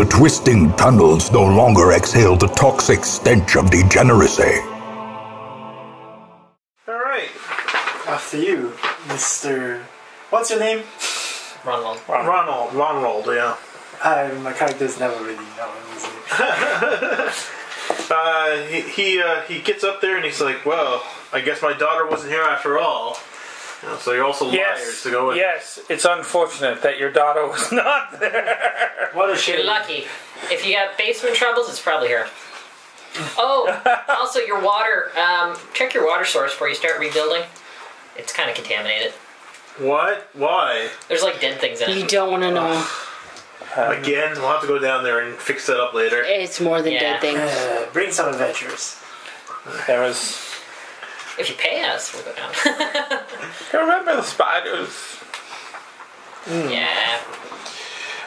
The twisting tunnels no longer exhale the toxic stench of degeneracy. All right. After you, Mr. What's your name? Ronald. Ronald. Ronald, yeah. I, my character's never really known his name. Uh, he he, uh, he gets up there and he's like, "Well, I guess my daughter wasn't here after all." You know, so you're also liars Yes, to go with. yes, it's unfortunate that your daughter was not there. What a You're lucky. If you have basement troubles, it's probably her. Oh, also your water. Um, check your water source before you start rebuilding. It's kind of contaminated. What? Why? There's like dead things in You don't want to know. Again, we'll have to go down there and fix that up later. It's more than Yeah. dead things. Uh, bring some adventurers. There was. If you pay us, we'll go down. You remember the spiders? yeah.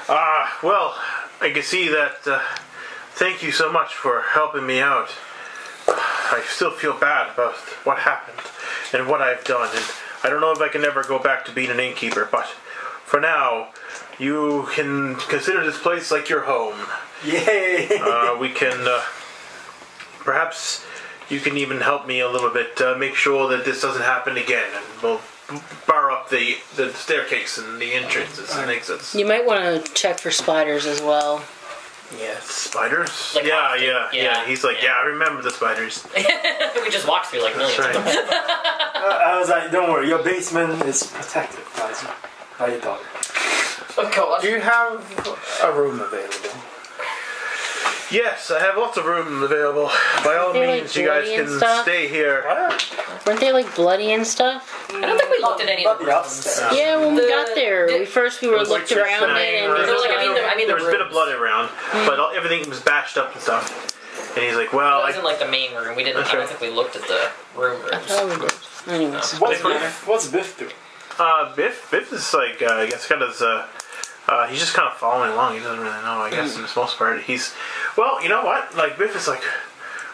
Ah, well, I can see that. Uh, thank you so much for helping me out. I still feel bad about what happened and what I've done, and I don't know if I can ever go back to being an innkeeper, but for now, you can consider this place like your home. Yay! Uh, we can. Uh, perhaps you can even help me a little bit, uh, make sure that this doesn't happen again, and we'll bar up the, the staircase and the entrances and exits. You might want to check for spiders as well. Yes, spiders. Like yeah, often, yeah, yeah, yeah, He's like, yeah. yeah. I remember the spiders. we just walked through like millions That's of them. right. I was like, don't worry, your basement is protected by, by your daughter. Oh god. Do you have a room available? Yes, I have lots of room available. By all They're, like, means, you guys bloody and can stuff? stay here. Weren't they like bloody and stuff? I don't think we looked at any of the the rooms. Yeah, when we The- got there, the- we first we were was like looked just around an it and angle. there No, was like, I mean the- I mean there the was a bit of rooms. blood around, but all, everything was bashed up and stuff. And he's like, well, That was in I, like the main room. We didn't. I don't think we looked at the room I rooms. thought we did. Anyways, What's Biff? What's Biff doing? uh, Biff, Biff is like, uh, I guess, kind of, uh, uh, he's just kind of following along. He doesn't really know, I guess, in the most part. He's, well, you know what? Like, Biff is like,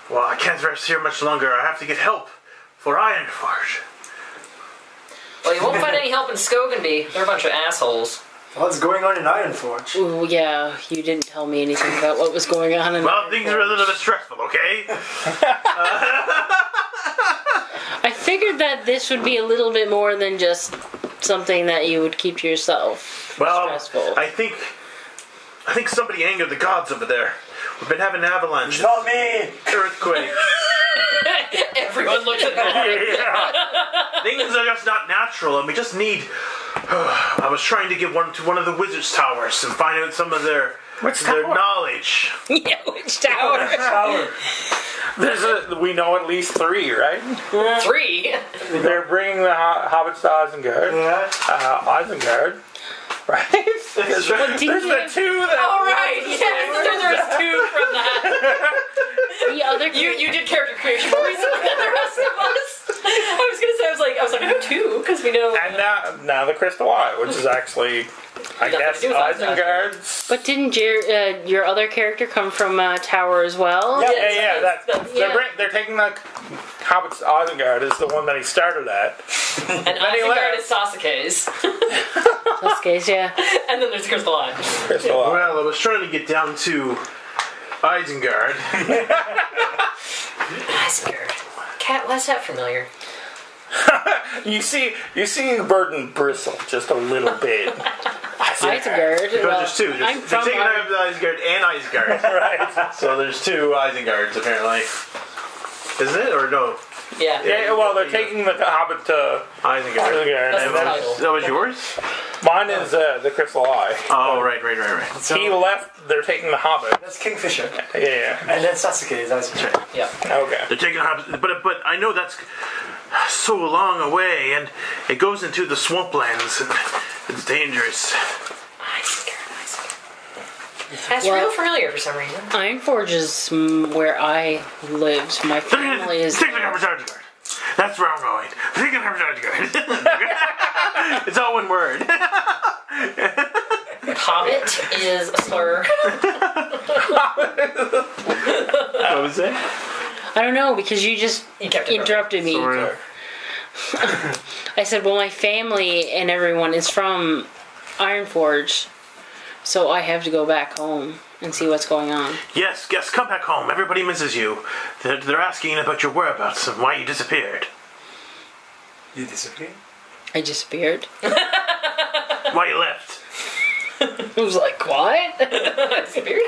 well, I can't rest here much longer. I have to get help for Ironforge. Well, you won't find any help in Skogenby. They're a bunch of assholes. What's going on in Ironforge? Ooh, yeah, you didn't tell me anything about what was going on in. Well, things are a little bit stressful, okay? I figured that this would be a little bit more than just something that you would keep to yourself. Well, Stressful. I think, I think somebody angered the gods over there. We've been having avalanches, Not me! earthquakes. Everyone looked at that. yeah. Things are just not natural, and we just need. I was trying to get one to one of the wizards' towers and find out some of their Which their knowledge. yeah, which tower? Tower. There's a, we know at least three, right? Three. They're bringing the ho- hobbits to Isengard. Yeah. Uh, Isengard. Right? There's, What did there's you- the two that. All right. Yes, there was two from that. the other You you did character creation more recently than the rest of us. I was gonna say I was like I was like I know two because we know. And now, now the Crystal Eye, which is actually, I guess, to Isengard. Isengard's. But didn't your uh, your other character come from uh, Tower as well? Yeah. Yeah, yeah, that's, That's- they're, they're taking the Hobbits to Isengard is the one that he started at. and he Isengard left. is Sasuke's, This case, yeah. and then there's Crystal Eye. Crystal Eye. Well, I was trying to get down to Isengard. Isengard. Cat, why's that familiar? You see, you see Burden bristle just a little bit. Isengard. Because Well, there's two. There's, I'm they're from taking Ar- out Isengard and Isengard. right? so there's two Isengards apparently. Isn't it or no? Yeah. Yeah, well, they're taking the Hobbit to Isengard. Isengard, That's and the title. That was yours? mine is uh, the Crystal Eye. Oh, right, right, right, right. So, He left. They're taking the Hobbit. that's Kingfisher. Yeah, yeah. And then Sasuke is Isaac. Yeah. Okay. They're taking Hobbit, but but I know that's so long away, and it goes into the swamplands, and it's dangerous. Isengard. Isengard. That's Well- real familiar for some reason. Iron Forge is where I lived. My family is. Take the Hobbit Isengard. That's where I'm going. Take the Hobbit Isengard. it's all one word. Hobbit is a slur. what was it? I don't know because you just You kept interrupted me. Sorry. I said, well, my family and everyone is from Ironforge. So I have to go back home and see what's going on. Yes, yes, come back home. Everybody misses you. They're, they're asking about your whereabouts and why you disappeared. You disappeared? I disappeared. Why you left. I was like, what? I disappeared?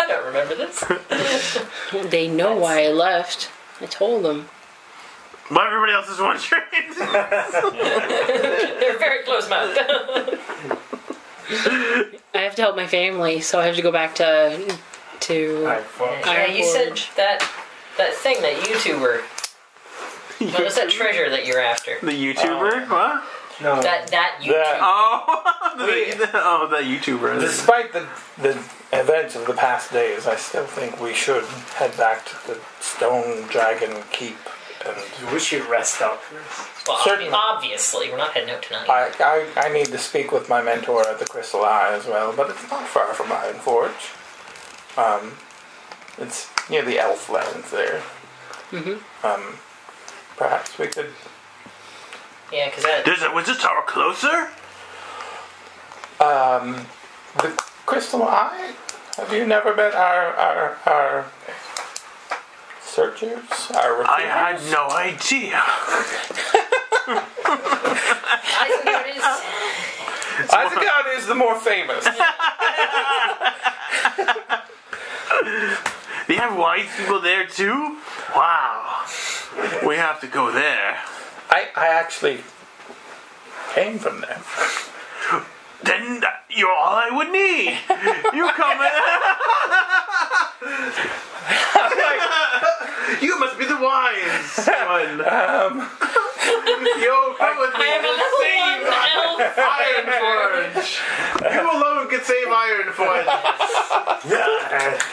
I don't remember this. they know why I left. I told them. Why everybody else is wondering. They're very close mouthed. I have to help my family, so I have to go back to to. Alright, well, yeah, you said that that thing that YouTuber. What was that treasure that you're after? the YouTuber? Oh. What? no. That that YouTube. That- Oh, the, oh, that YouTuber. Despite the the events of the past days, I still think we should head back to the Stone Dragon Keep. And we should rest up first. Well, certainly. obviously, we're not heading out tonight. I, I I need to speak with my mentor at the Crystal Eye as well, but it's not far from Iron Forge. Um, it's near the Elf Lands there. Mm-hmm. Um, perhaps we could. yeah, because that. There's a wizard tower closer? Um, the Crystal Eye. Have you never met our our our searchers? Our I had no idea. Isengard is. Isengard is the more famous. They have white people there too? Wow. We have to go there. I I actually came from there. Then you're all I would need. You come in. you must be the wise one. Yo, come with me. I am a level one elf. Iron Forge. You alone can save Iron Forge.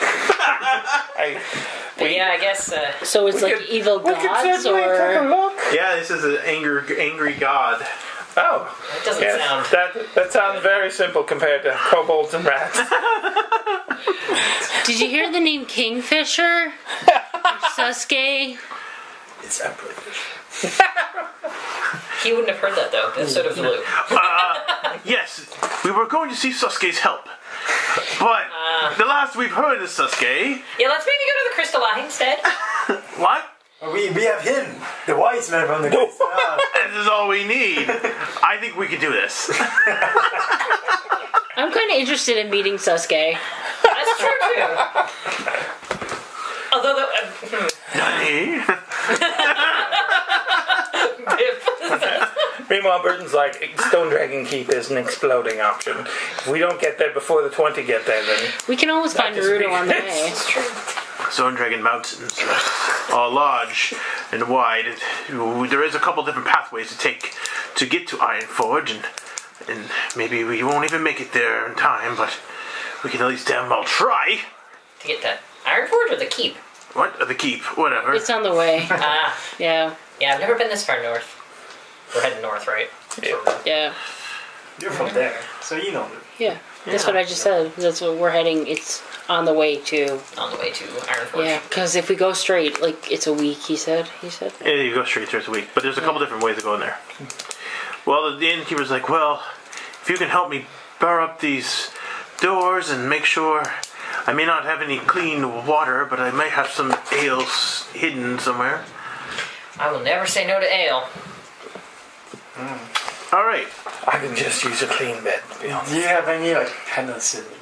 I, But yeah, I guess. Uh, So it's like could- evil we could gods, certainly take a or look. Yeah, this is an anger, angry god. Oh, it doesn't yes. sound. That that sounds very simple compared to kobolds and rats. did you hear the name Kingfisher? Or Sasuke? It's Emperor. He wouldn't have heard that though. That's sort of the loop. Uh, yes, we were going to see Sasuke's help. But uh. the last we've heard of Sasuke. Yeah, let's maybe go to the Crystal Eye instead. What? We, we have him, the wise man from the Crystal Eye. This is all we need. I think we can do this. I'm kind of interested in meeting Sasuke. That's true too. Although the uh, Nani? Meanwhile, Burton's like, Stone Dragon Keep is an exploding option. If we don't get there before the 20 get there, then We can always find just Naruto on the way. Stone Dragon Mountains are large and wide. There is a couple different pathways to take to get to Iron Forge, and and maybe we won't even make it there in time, but we can at least damn well try. to get to Iron Forge or the Keep. What? The keep, whatever. It's on the way. Ah, Yeah, yeah. I've never been this far north. We're heading north, right? yeah, You're from there, so you know. yeah. That's what I just said. That's what we're heading. It's on the way to. On the way to Iron Forge. Yeah, because if we go straight, like it's a week. He said. He said. Yeah, you go straight through the week, but there's a couple different ways of going there. Well, the innkeeper's like, well, if you can help me bar up these doors and make sure I may not have any clean water, but I might have some ales hidden somewhere. I will never say no to ale. Hmm. All right. I can just use a clean bed, to be honest. Do you have any like penicillin?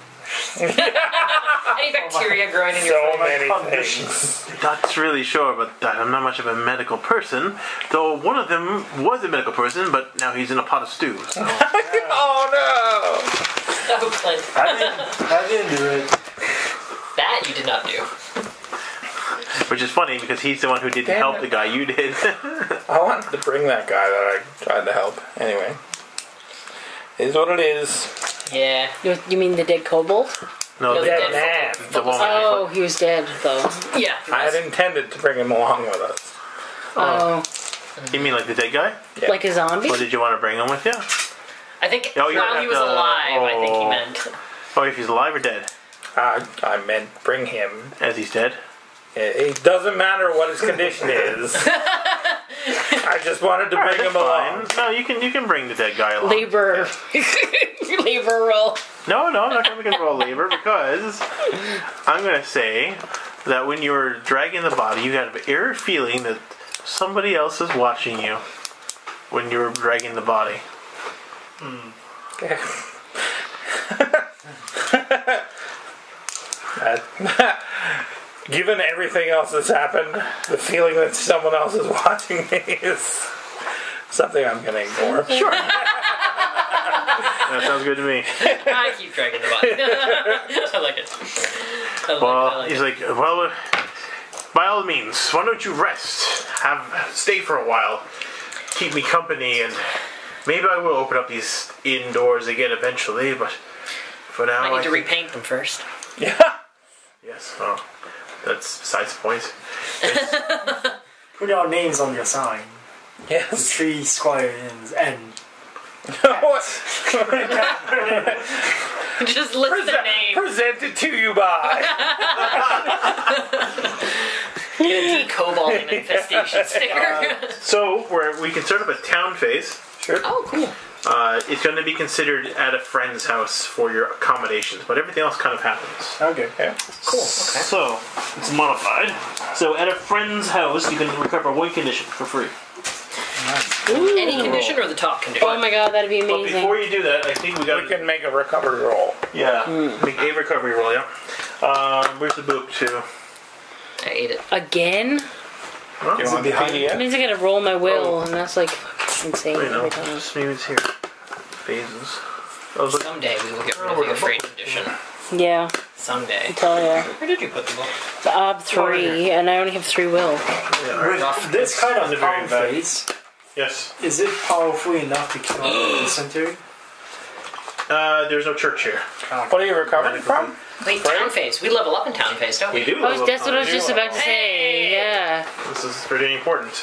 Any bacteria growing in your So food. many conditions. things. Not really sure about that. I'm not much of a medical person, though one of them was a medical person, but now he's in a pot of stew. So. Oh Oh, Clint. I didn't, I didn't do it. That you did not do. Which is funny because he's the one who didn't Damn help it. the guy you did. I wanted to bring that guy that I tried to help. Anyway. It is what it is. Yeah. You, you mean the dead kobold? no, No, the, the Dead dead man. the one. Oh, he was dead though. Yeah. I had intended to bring him along with us. Oh, oh. You mean like the dead guy? Yeah. like a zombie? Or did you want to bring him with you? I think Oh, you while have he was to- alive, I think he oh. meant. Oh, if he's alive or dead? I, I meant bring him. As he's dead? It, it doesn't matter what his condition is. I just wanted to bring him Fine. along. No, you can you can bring the dead guy along. Labor. Labor roll. No, no, I'm not going to control labor because I'm going to say that when you were dragging the body, you had an eerie feeling that somebody else is watching you when you were dragging the body. Okay. Hmm. That- Given everything else that's happened, the feeling that someone else is watching me is something I'm going to ignore. Sure. that sounds good to me. I keep dragging the body. I like it. I like it, I Well, like he's it. like, well, uh, by all means, why don't you rest? Have stay for a while, keep me company, and maybe I will open up these indoors again eventually. But for now, I need to think- repaint them first. Yeah. Yes, well, that's besides the point. Put our names on your sign. Yes. three squires and what? Just list the name. Presented to you by. Get a decobalting infestation sticker. Uh, so, where we can start up a town face. oh, cool. Uh, it's going to be considered at a friend's house for your accommodations, but everything else kind of happens. okay. Cool. Okay. So, it's modified. So, at a friend's house, you can recover one condition for free. Any condition or the top condition? Oh my god, that'd be But amazing. before you do that, I think we got We can make a recovery roll. yeah, make a recovery roll. Yeah. Um, where's the book too? I ate it. Again? Do you want the behind? That means I gotta roll my will, and that's like fucking insane Wait, no, every time. just maybe it's here. Phases. I was like, Someday we will get rid of the the afraid book- condition. Yeah, Someday. tell ya. Where did you put the book? It's ob three, and I only have three will. yeah, all right. This kind On the of very palm back. Yes. is it powerful enough to kill the dysentery? Uh, there's no church here. What are you recovering from? Wait, town phase. We level up in town phase, don't we? We do. Oh, level that's what I was just about to say. Yeah. This is pretty important.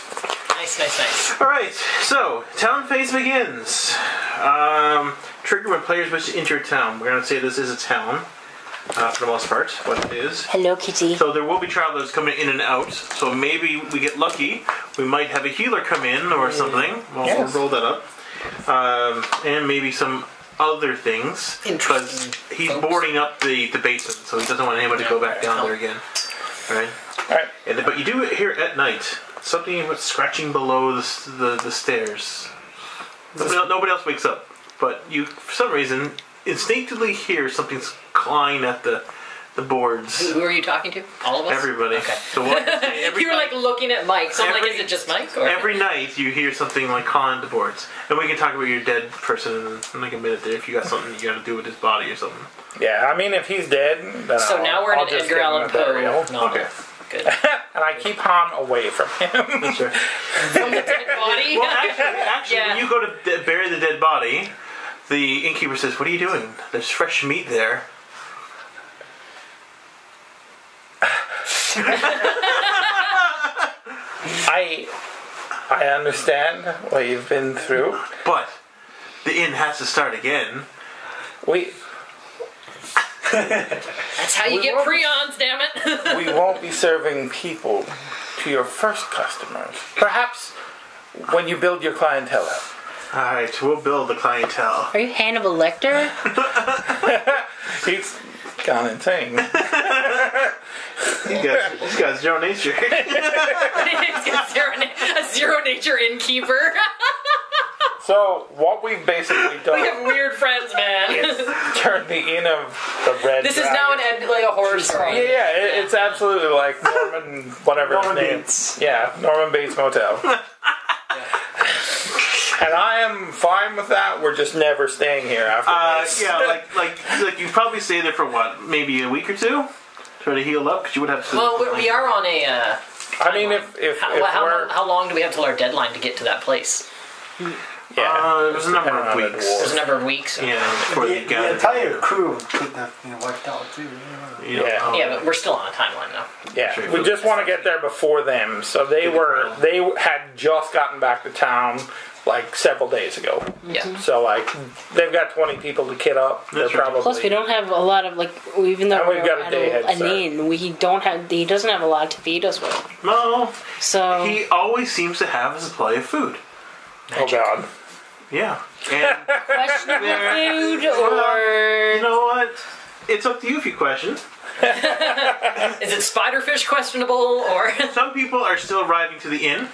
Nice, nice, nice. All right, so town phase begins. Um, trigger when players wish to enter a town. We're gonna say this is a town, uh, for the most part. What it is. Hello, Kitty. So there will be travelers coming in and out. So maybe we get lucky. We might have a healer come in or something. We'll, Yes. we'll roll that up. Um, and maybe some other things. Because Interesting he's folks. boarding up the, the basement, so he doesn't want anybody to go back down there again. Right? Alright. And, but you do it here at night something was scratching below the, the, the stairs. Nobody, el- nobody else wakes up, but you, for some reason, instinctively hear something's clawing at the the boards. Who are you talking to? All of us? Everybody. Okay. So what? Every you were like looking at Mike, so I'm like, is it just Mike? Or? Every night you hear something like clawing at the boards, and we can talk about your dead person in like a minute there if you got something you got to do with his body or something. Yeah, I mean, if he's dead, then so I'll, now we're in I'll an just Edgar give Allan a burial. Poe novel. Okay. Good. And I keep Han away from him. Sure. From the dead body? Well, actually, actually Yeah. when you go to bury the dead body, the innkeeper says, "What are you doing? There's fresh meat there." I I understand what you've been through. But the inn has to start again. We That's how you We get won't- prions, damn it. we won't be serving people to your first customers. Perhaps when you build your clientele up. All right, we'll build the clientele. Are you Hannibal Lecter? He's gone insane. These guys, these guys, zero nature. He's got zero a zero nature innkeeper. So what we've basically done. we have weird friends, man. is turn the inn of the red. this is now an Dragon- ed- like a horror story. Yeah, yeah, it, it's absolutely like Norman, whatever Norman his name. Bates. Yeah, Norman Bates Motel. And I am fine with that. We're just never staying here after Uh, this. yeah, like like like you probably stay there for what, maybe a week or two, try to heal up because you would have to. Well, we- we are on a. Uh, I mean, if if, how, if how, we're how long do we have till our deadline to get to that place? Yeah, Uh, there's a number of on the weeks. dwarves. There's a number of weeks. Yeah, before The, they the gather. entire crew could have been wiped out too. You know, Yeah. Yeah, but we're still on a timeline though. Yeah, Sure. we just want to get there before them. So they were they had just gotten back to town like several days ago. Yeah. So like they've got 20 people to kit up. They're That's right. probably Plus, we don't have a lot of like, even though we've got a at day head an start. we don't have. He doesn't have a lot to feed us with. No, So he always seems to have a supply of food. Oh god. Yeah. And questionable food or you know what? It's up to you if you question. Is it spiderfish questionable or? Some people are still arriving to the inn.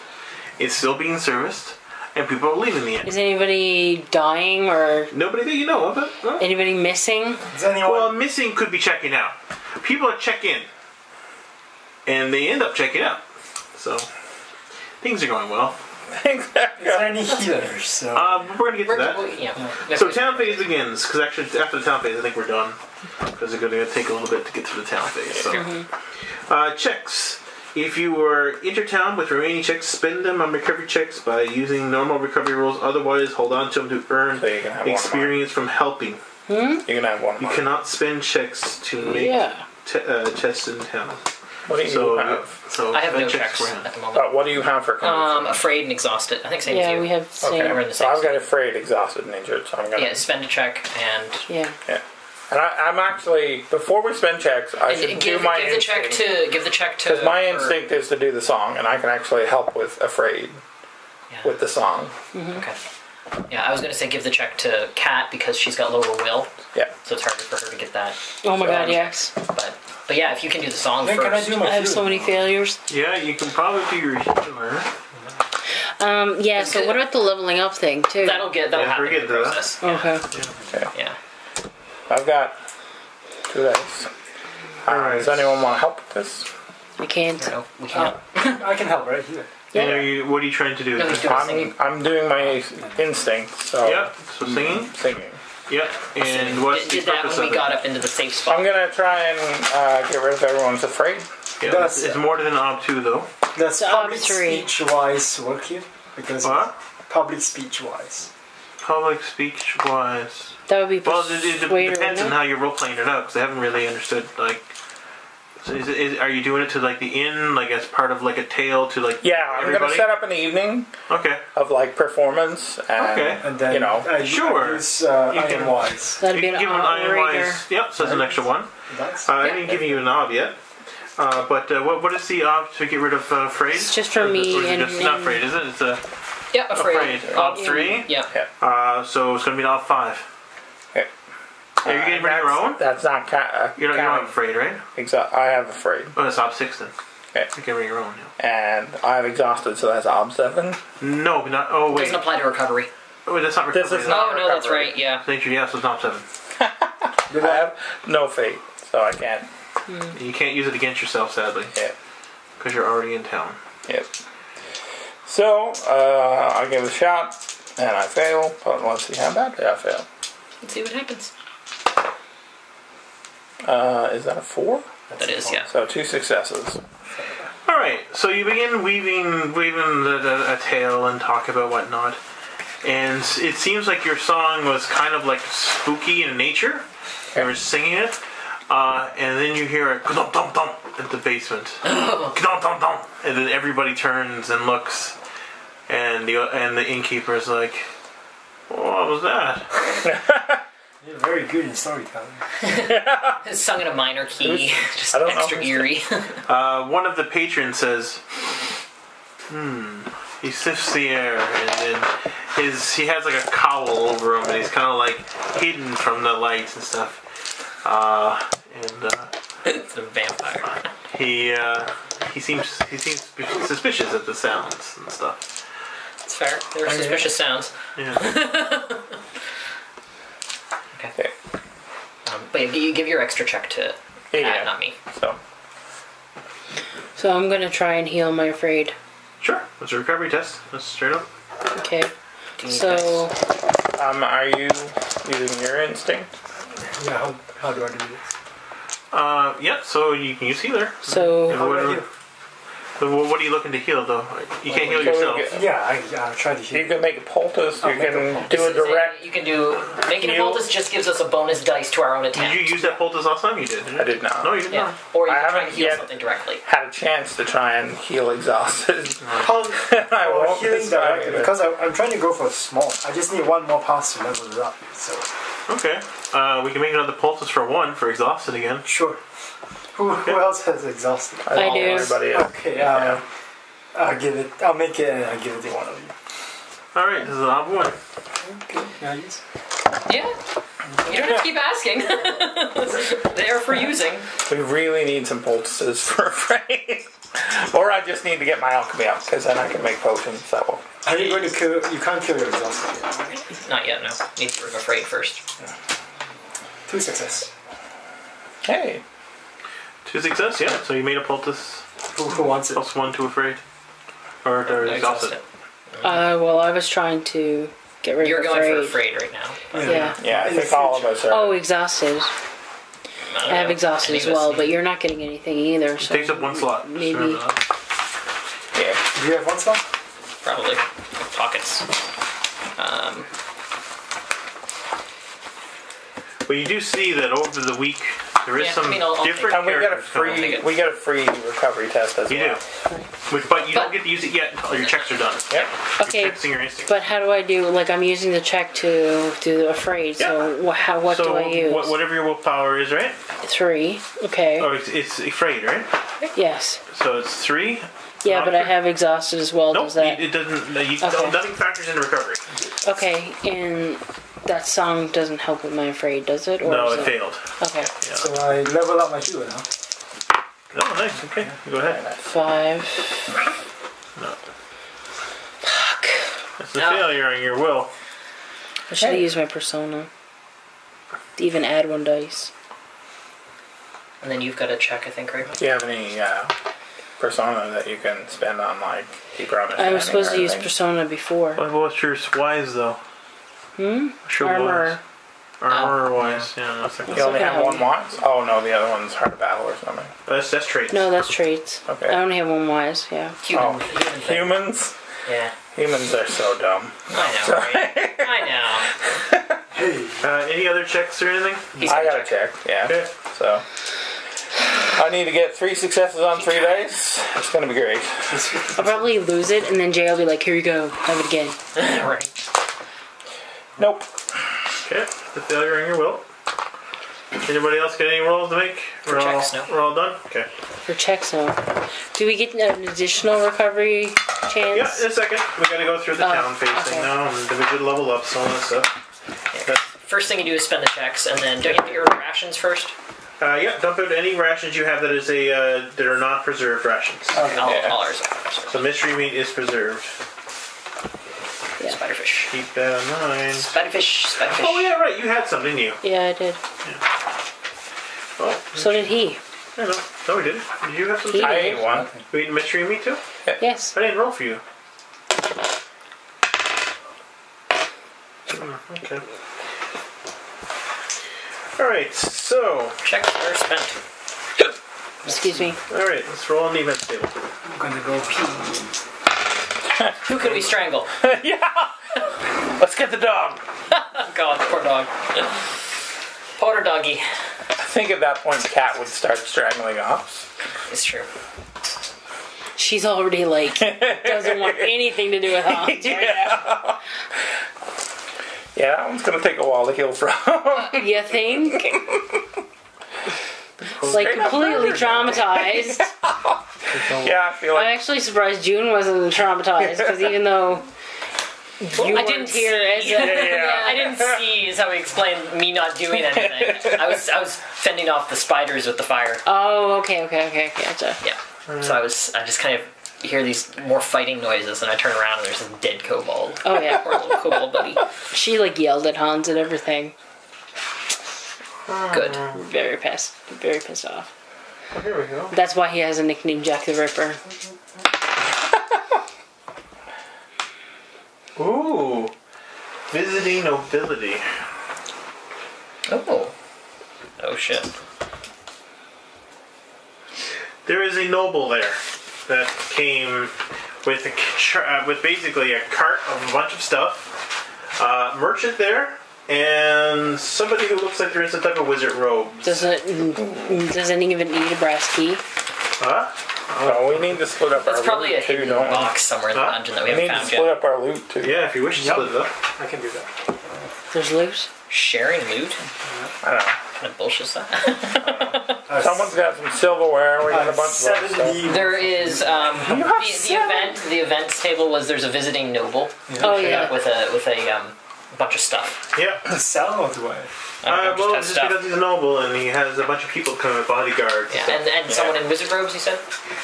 It's still being serviced, and people are leaving the inn. is anybody dying or Nobody that you know of it. no? anybody missing? Is anyone? Well, missing could be checking out. People are check in, and they end up checking out. So things are going well. Is there any healers? So Uh, we're gonna get to We're- that. yeah. So town phase begins because actually after the town phase, I think we're done because it's going to take a little bit to get through the town phase. So, uh, checks. If you are enter town with remaining checks, spend them on recovery checks by using normal recovery rules. Otherwise, hold on to them to earn So you can have one experience from helping. You can have one. You cannot spend checks to make Yeah. te- uh, tests in town. What do you So, have? so I have no spend checks for him. at the moment. Uh, what do you have for Um, condition? afraid and exhausted. I think same as Yeah, you. we have same. okay. we're in the so same I've got afraid, exhausted, and injured. So I'm gonna. Yeah, spend a check and Yeah. Yeah. And I, I'm actually before we spend checks, I and should give, do my give the check instinct. to give the check to. Because my her- instinct is to do the song, and I can actually help with afraid Yeah. with the song. Okay. Yeah, I was gonna say give the check to Kat because she's got lower will, Yeah. so it's harder for her to get that. Oh my So, god, um, yes. But but yeah, if you can do the song then first. can I do my I have so many failures. Yeah, you can probably do your healer. Um, yeah. So what about the leveling up thing too? That'll get that'll Yeah, happen we're in the getting to that. process. okay. Okay. Yeah. I've got two days. Uh, Alright. Does anyone want to help with this? I can't. No, we can't. I can help right here. And are you, what are you trying to do? No, doing. I'm, I'm doing my instinct, so Yeah, so singing. singing. Yep. And what's did, the did that purpose when of we it? got up into the safe spot. I'm gonna try and uh, get rid of everyone's afraid. Yeah, That's- it's, it's more than ob two though. That's The public arbitrary. speech wise work here because What? public speech wise. Public speech wise. That would be Well, it, it persuader, depends wouldn't on it? how you're role playing it out because I haven't really understood like. So is, it- is, are you doing it to like the inn, like as part of like a tale to like Yeah, I'm everybody? gonna set up an evening Okay. of like performance and Okay. And then you know. I, Sure. I use uh, You can- wise. That'd You be can an give him an iron wise. Yep, so that's an extra one. That's Uh, I Yeah. didn't give you an ob yet. Uh, but uh, what, what is the ob to get rid of uh, afraid? It's just for Or me or is it and- just, not and- afraid, is it? It's a Yeah, afraid. afraid. Ob Yeah. three. Yeah. Uh, so it's gonna be an ob five. Okay. Are you getting rid of your That's- own? That's not ca- uh, You're not, you're not counting. afraid, right? Exa- I have a afraid, Oh, it's ob six then. Okay. You can bring your own. Yeah. and I have exhausted, so that's ob seven. No, not. Oh wait. Doesn't apply to recovery. Oh, wait, that's not recovery. This is not- Oh no, that's recovery. right. Yeah. Thank you. Yes, it's not seven. I have no fate, so I can't. You can't use it against yourself, sadly, Yeah. because you're already in town. Yep. So uh, I give it a shot, and I fail. But let's see how badly I fail. Let's see what happens. Uh, is that a four? That is, yeah. So two successes. All right. So you begin weaving, weaving the, the, a tale and talk about whatnot, and it seems like your song was kind of like spooky in nature. You were singing it, uh, and then you hear a dum dum dum at the basement. Dum dum dum, and then everybody turns and looks, and the and the innkeeper is like, "What was that?" You're very good in storytelling. It's sung in a minor key, just I don't extra who's- eerie. Uh, one of the patrons says, "Hmm." He sifts the air, and then his he has like a cowl over him, and he's kind of like hidden from the lights and stuff. Uh, and uh, it's a vampire. he uh, he seems he seems suspicious at the sounds and stuff. It's fair. There are suspicious sounds. Yeah. Okay. Um, but you- you give your extra check to Kat, Yeah. not me. So So I'm gonna try and heal my afraid. sure. It's a recovery test. That's straight up. Okay. Do you need So dice? um, are you using your instinct? Yeah, how, how do I do this? Uh, yeah. So you can use healer. so How do I Whatever. Heal? But what are you looking to heal, though? You can't heal So yourself. get- Yeah, I, I'll try to You can make a poultice. You I'll make can poultice. do a This direct. You can do making a poultice just gives us a bonus dice to our own attack. Did you use that poultice last time? You did. Didn't I did not. No, you did Yeah. not. Or you I can try haven't and heal yet. something directly. Had a chance to try and heal exhausted. I for won't healing this directly, because I, I'm trying to go for small. I just need one more pass to level it up. So, Okay. Uh, we can make another poultice for one for exhausted again. sure. Who, who else has exhausted? I I don't do. know Everybody else. Okay, uh, I'll give it. I'll make it and I'll give it to one of you. All right. This is an one. Okay, yeah, use. Yeah. You don't have to keep asking. they are for using. We really need some poultices for a Frey. or I just need to get my alchemy up because then I can make potions. That will. Are you going to kill? You can't kill your exhausted. Yet. Not yet, no. Need to remove afraid first. Two success. Hey, Two success. Yeah. So you made a poultice Who, who wants it? plus one to afraid, or to exhausted. Exhausted. Uh, well, I was trying to get rid of Exhausted. You're going for afraid. afraid right now. Yeah. yeah, I think all of us are. Oh, exhausted. I, I have exhausted as well, but you're not getting anything either. So Takes up one slot. Maybe. remember yeah. Do you have one slot? Probably. Pockets. Um, But you do see that over the week there is Yeah, I some mean, I'll- I'll different And we get a characters coming. free. We get a free recovery test as You well. do. Which, but you don't get to use it yet until your checks are done. Yep. okay, Your checks and your instinct. but how do I do? Like I'm using the check to do the afraid. So wha how, what so do I use? wha- whatever your willpower is, right? Three. Okay. Oh, it's, it's afraid, right? Yes. So it's three. Yeah, but I have exhausted as well. Nope, Does that? it doesn't. no, You, Okay. Nothing factors into recovery. Okay, and that song doesn't help with my afraid, does it? Or No, is it failed. Okay. So I level up my healer now. Oh, nice. Okay, go ahead. Five. No. Fuck. That's the No. failure on your will. I should have Hey. used my persona. To even add one dice. and then you've got to check, I think, right? Do you have any uh, persona that you can spend on like keeper on I was supposed to use persona. persona before. What what's your wise though? Hmm? What's your Armor. wise? Armor wise. Yeah, that's, You only have one wise? Oh no, the other one's heart of battle or something. that's that's traits. No, that's traits. Okay. I only have one wise, yeah. Human, Oh. Humans? Yeah. Humans are so dumb. I know, right? I know. Uh, any other checks or anything? He's I gonna gotta check, yeah. Okay. So I need to get three successes on three dice. It's gonna be great. I'll probably lose it, and then Jay will be like, here you go, have it again. right. Nope. Okay, the failure on your will. Anybody else got any rolls to make? We're all, checks, no. we're all done? Okay. For checks now. Do we get an additional recovery Yeah, chance? in a second. We gotta go through the Oh, town facing okay. now, and then we could level up some of that stuff. That's- First thing you do is spend the checks, and then don't you have to get rid of rations first? Uh, yeah, dump out any rations you have that is a uh, that are not preserved rations. All, Yeah. all ours are. So. So mystery meat is preserved. Yeah. Spiderfish. Keep that in mind. Spiderfish. Spiderfish. Oh yeah, right. You had some, didn't you? Yeah, I did. Oh, So did he. I know. No, we didn't. Did you have some? He I did. ate one. You ate mystery meat too? Yes. I didn't roll for you. Hmm, Okay. All right. So, Checks are spent. Excuse me. all right. Let's roll on the event table. I'm gonna go pee. Who could we strangle? yeah. Let's get the dog. God, poor dog. Poor doggy. I think at that point Cat would start strangling off. It's true. She's already like doesn't want anything to do with Hans. right Yeah. Yeah, that one's gonna take a while to heal from. You think? Like completely traumatized. yeah, I feel like I'm actually surprised June wasn't traumatized because even though you I didn't hear as a, Yeah, yeah. I didn't see is how he explained me not doing anything. I was I was fending off the spiders with the fire. Oh, okay, okay, okay, gotcha. Yeah. So I was I just kind of hear these more fighting noises and I turn around and there's this dead kobold. Oh yeah, Poor little kobold buddy. she like yelled at Hans and everything. Good. Very pissed, very pissed off. Oh, here we go. That's why he has a nickname, Jack the Ripper. Ooh. Visiting nobility. Oh. Oh shit. There is a noble there. that came with a uh, with basically a cart of a bunch of stuff, uh, merchant there, and somebody who looks like they're in some type of wizard robe. Does it? doesn't even need a brass key. Huh? So we need to split up That's our probably a loot too, hidden don't we? box somewhere in the Huh? dungeon that we We need haven't to found split yet. up our loot too. Yeah, if you wish to Yep. split it up. I can do that. There's loot. Sharing loot? I don't know. What kind of bullshit's that? Uh, Someone's got some silverware. We got a uh, bunch of other stuff. 70 there is um, the, the seven? event. The events table was there's a visiting noble Oh yeah. with a with a um, bunch of stuff. Yep. Sell or do I? I don't know, Uh, well, has just stuff. because he's a noble and he has a bunch of people coming, bodyguards, Yeah, and, and, and someone in wizard robes, you said?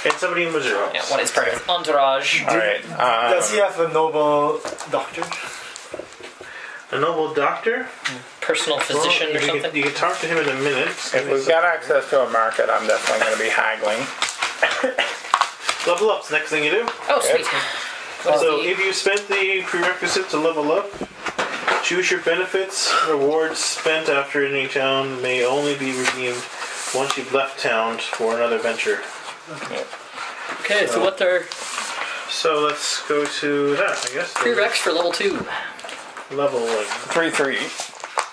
and somebody in wizard robes. Yeah, what is part of his entourage? All right. Um, Does he have a noble doctor? A noble doctor. Personal physician you or can- something? You can talk to him in a minute. if we've got access to a market, I'm definitely going to be haggling. level up's the next thing you do. Oh, sweet. What is So if you spent the prerequisite to level up, choose your benefits. Rewards spent after any town may only be redeemed once you've left town for another venture. okay, Okay, so what are So let's go to that, I guess. prereqs for level two? Level like Three three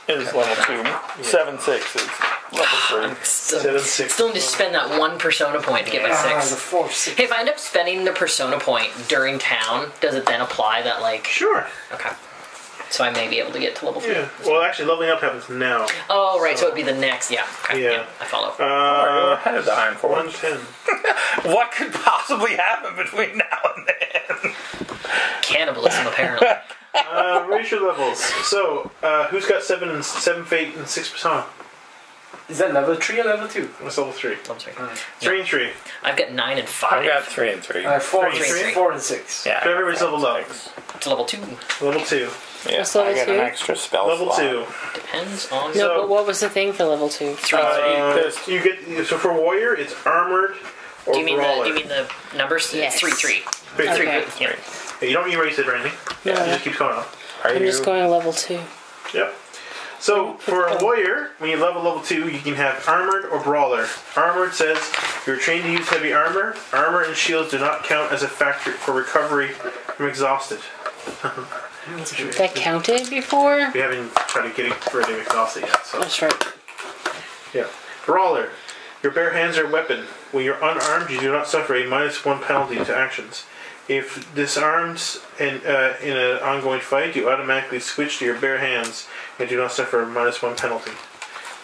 is level two. Seven six is level three. Still, seven six. still need to spend that one persona point to get my Ah, the six. four six. Hey, if I end up spending the persona point during town, does it then apply that like? Sure. Okay. So I may be able to get to level three. Yeah. Well, actually, leveling up happens now. Oh, right. So it'd be the next. Yeah. Okay, Yeah. I follow. You're Uh, ahead of the Iron Forge. one ten. What could possibly happen between now and then? Cannibalism, apparently. Uh, raise your levels. So, uh, who's got seven and seven fate and six persona? Is that level three or level two? That's level three. Level three. Three and three. I've got nine and five. I've got three and three. Uh, four, and Three, six, three? four and six. Yeah. So everybody's leveled up. to level two. Level two. Yeah, What's level I got an extra spell Level slot. two. Depends on. No, So- but what was the thing for level two? Three. Uh, There's- you get so for warrior, it's armored or do you mean the? brawler. Do you mean the numbers? Yes. Three, three. Three, Okay. three. Yeah. Yeah, you don't erase it or anything. No. It just keeps going up. Are I'm you? just going to level two. Yep. So for a warrior, when you level level two, you can have armored or brawler. Armored says you're trained to use heavy armor. Armor and shields do not count as a factor for recovery from exhausted. That counted before? We haven't tried to get rid of exhausted yet. So That's right. yeah. Brawler. Your bare hands are a weapon. When you're unarmed, you do not suffer a minus one penalty to actions. If disarmed and uh, in an ongoing fight, you automatically switch to your bare hands and do not suffer a minus one penalty.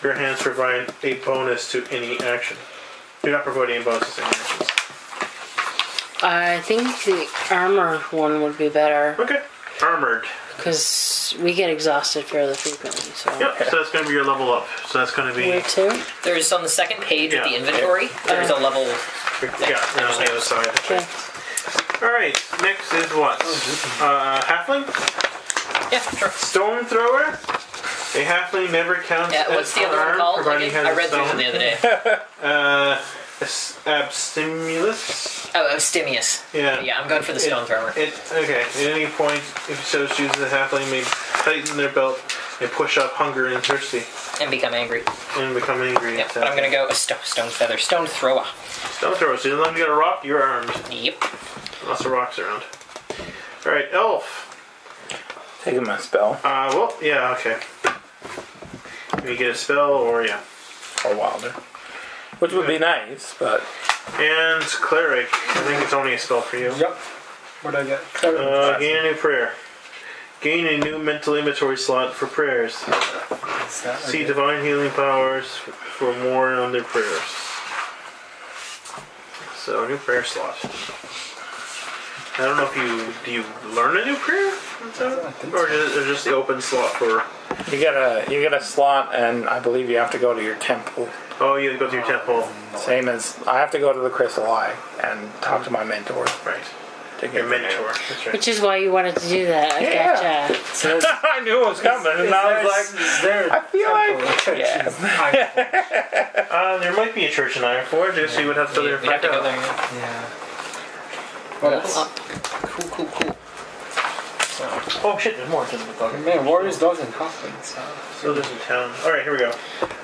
Bare hands provide a bonus to any action. Do not provide any bonuses to any actions. I think the armor one would be better Okay. Armored. because we get exhausted fairly frequently. So Yep. So that's going to be your level up. So that's going to be where to? There's on the second page of the Yeah. inventory. There's a level. yeah. and on the other side. Okay. All right. Next is what? Uh, halfling. Yeah, sure. Stone thrower. A halfling never counts Yeah, what's as the other one unarmed, called? providing he again? has I read a through them the other day. Uh, as- abstimulus. Oh, Abstemious. Yeah. Yeah, I'm going for the stone thrower. It okay. At any point, if so chooses, a halfling may tighten their belt and push up hunger and thirsty And become angry. and become angry. Yep, but I'm gonna go a stone, stone feather, stone thrower. Stone thrower. So as long as you got a rock, you're armed. Yep. Lots of rocks around. All right, elf. Taking my spell. Uh, well, yeah, okay. You get a spell, or yeah. Or wilder. Which would be nice, but And cleric. I think it's only a spell for you. Yep. What do I get? Uh, gain a new prayer. Gain a new mental inventory slot for prayers. Is that See okay? divine healing powers for more on their prayers. So a new prayer slot. I don't know if you do you learn a new prayer, Is that- I think or just, or just the open slot for. you get a you get a slot, and I believe you have to go to your temple. Oh, you have to go to your temple, Same as I have to go to the Crystal Eye and talk to my mentor right? to Your mentor. That's right. Which is why you wanted to do that. I Yeah. gotcha. So, I knew it was coming, and I was like, is there I feel temple, like- a church yeah. in Ironforge? Uh, there might be a church in Ironforge. I guess you would have to go there We and have find to go out. Yeah. What Level else? up. Cool, cool, cool. Oh shit! There's more to the book. Man, warriors, dogs, and halflings. So there's in town. All right, here we go.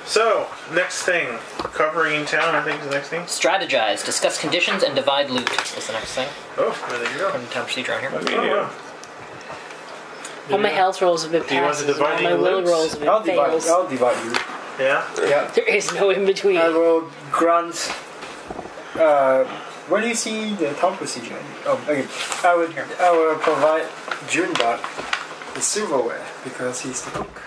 So next thing, recovering in town, I think is the next thing. Strategize, discuss conditions, and divide loot is the next thing. Oh, well, there you go. From town procedure on here. What do Oh, you do? wow. All my health rolls have been Do you want to passes. and All my will loot? rolls have been I'll divide. fails. I'll divide you. Yeah? Yeah. There is no in between. I will grant. Uh, where do you see the top procedure? Oh, okay. I would. I will provide Junebug the silverware because he's the cook.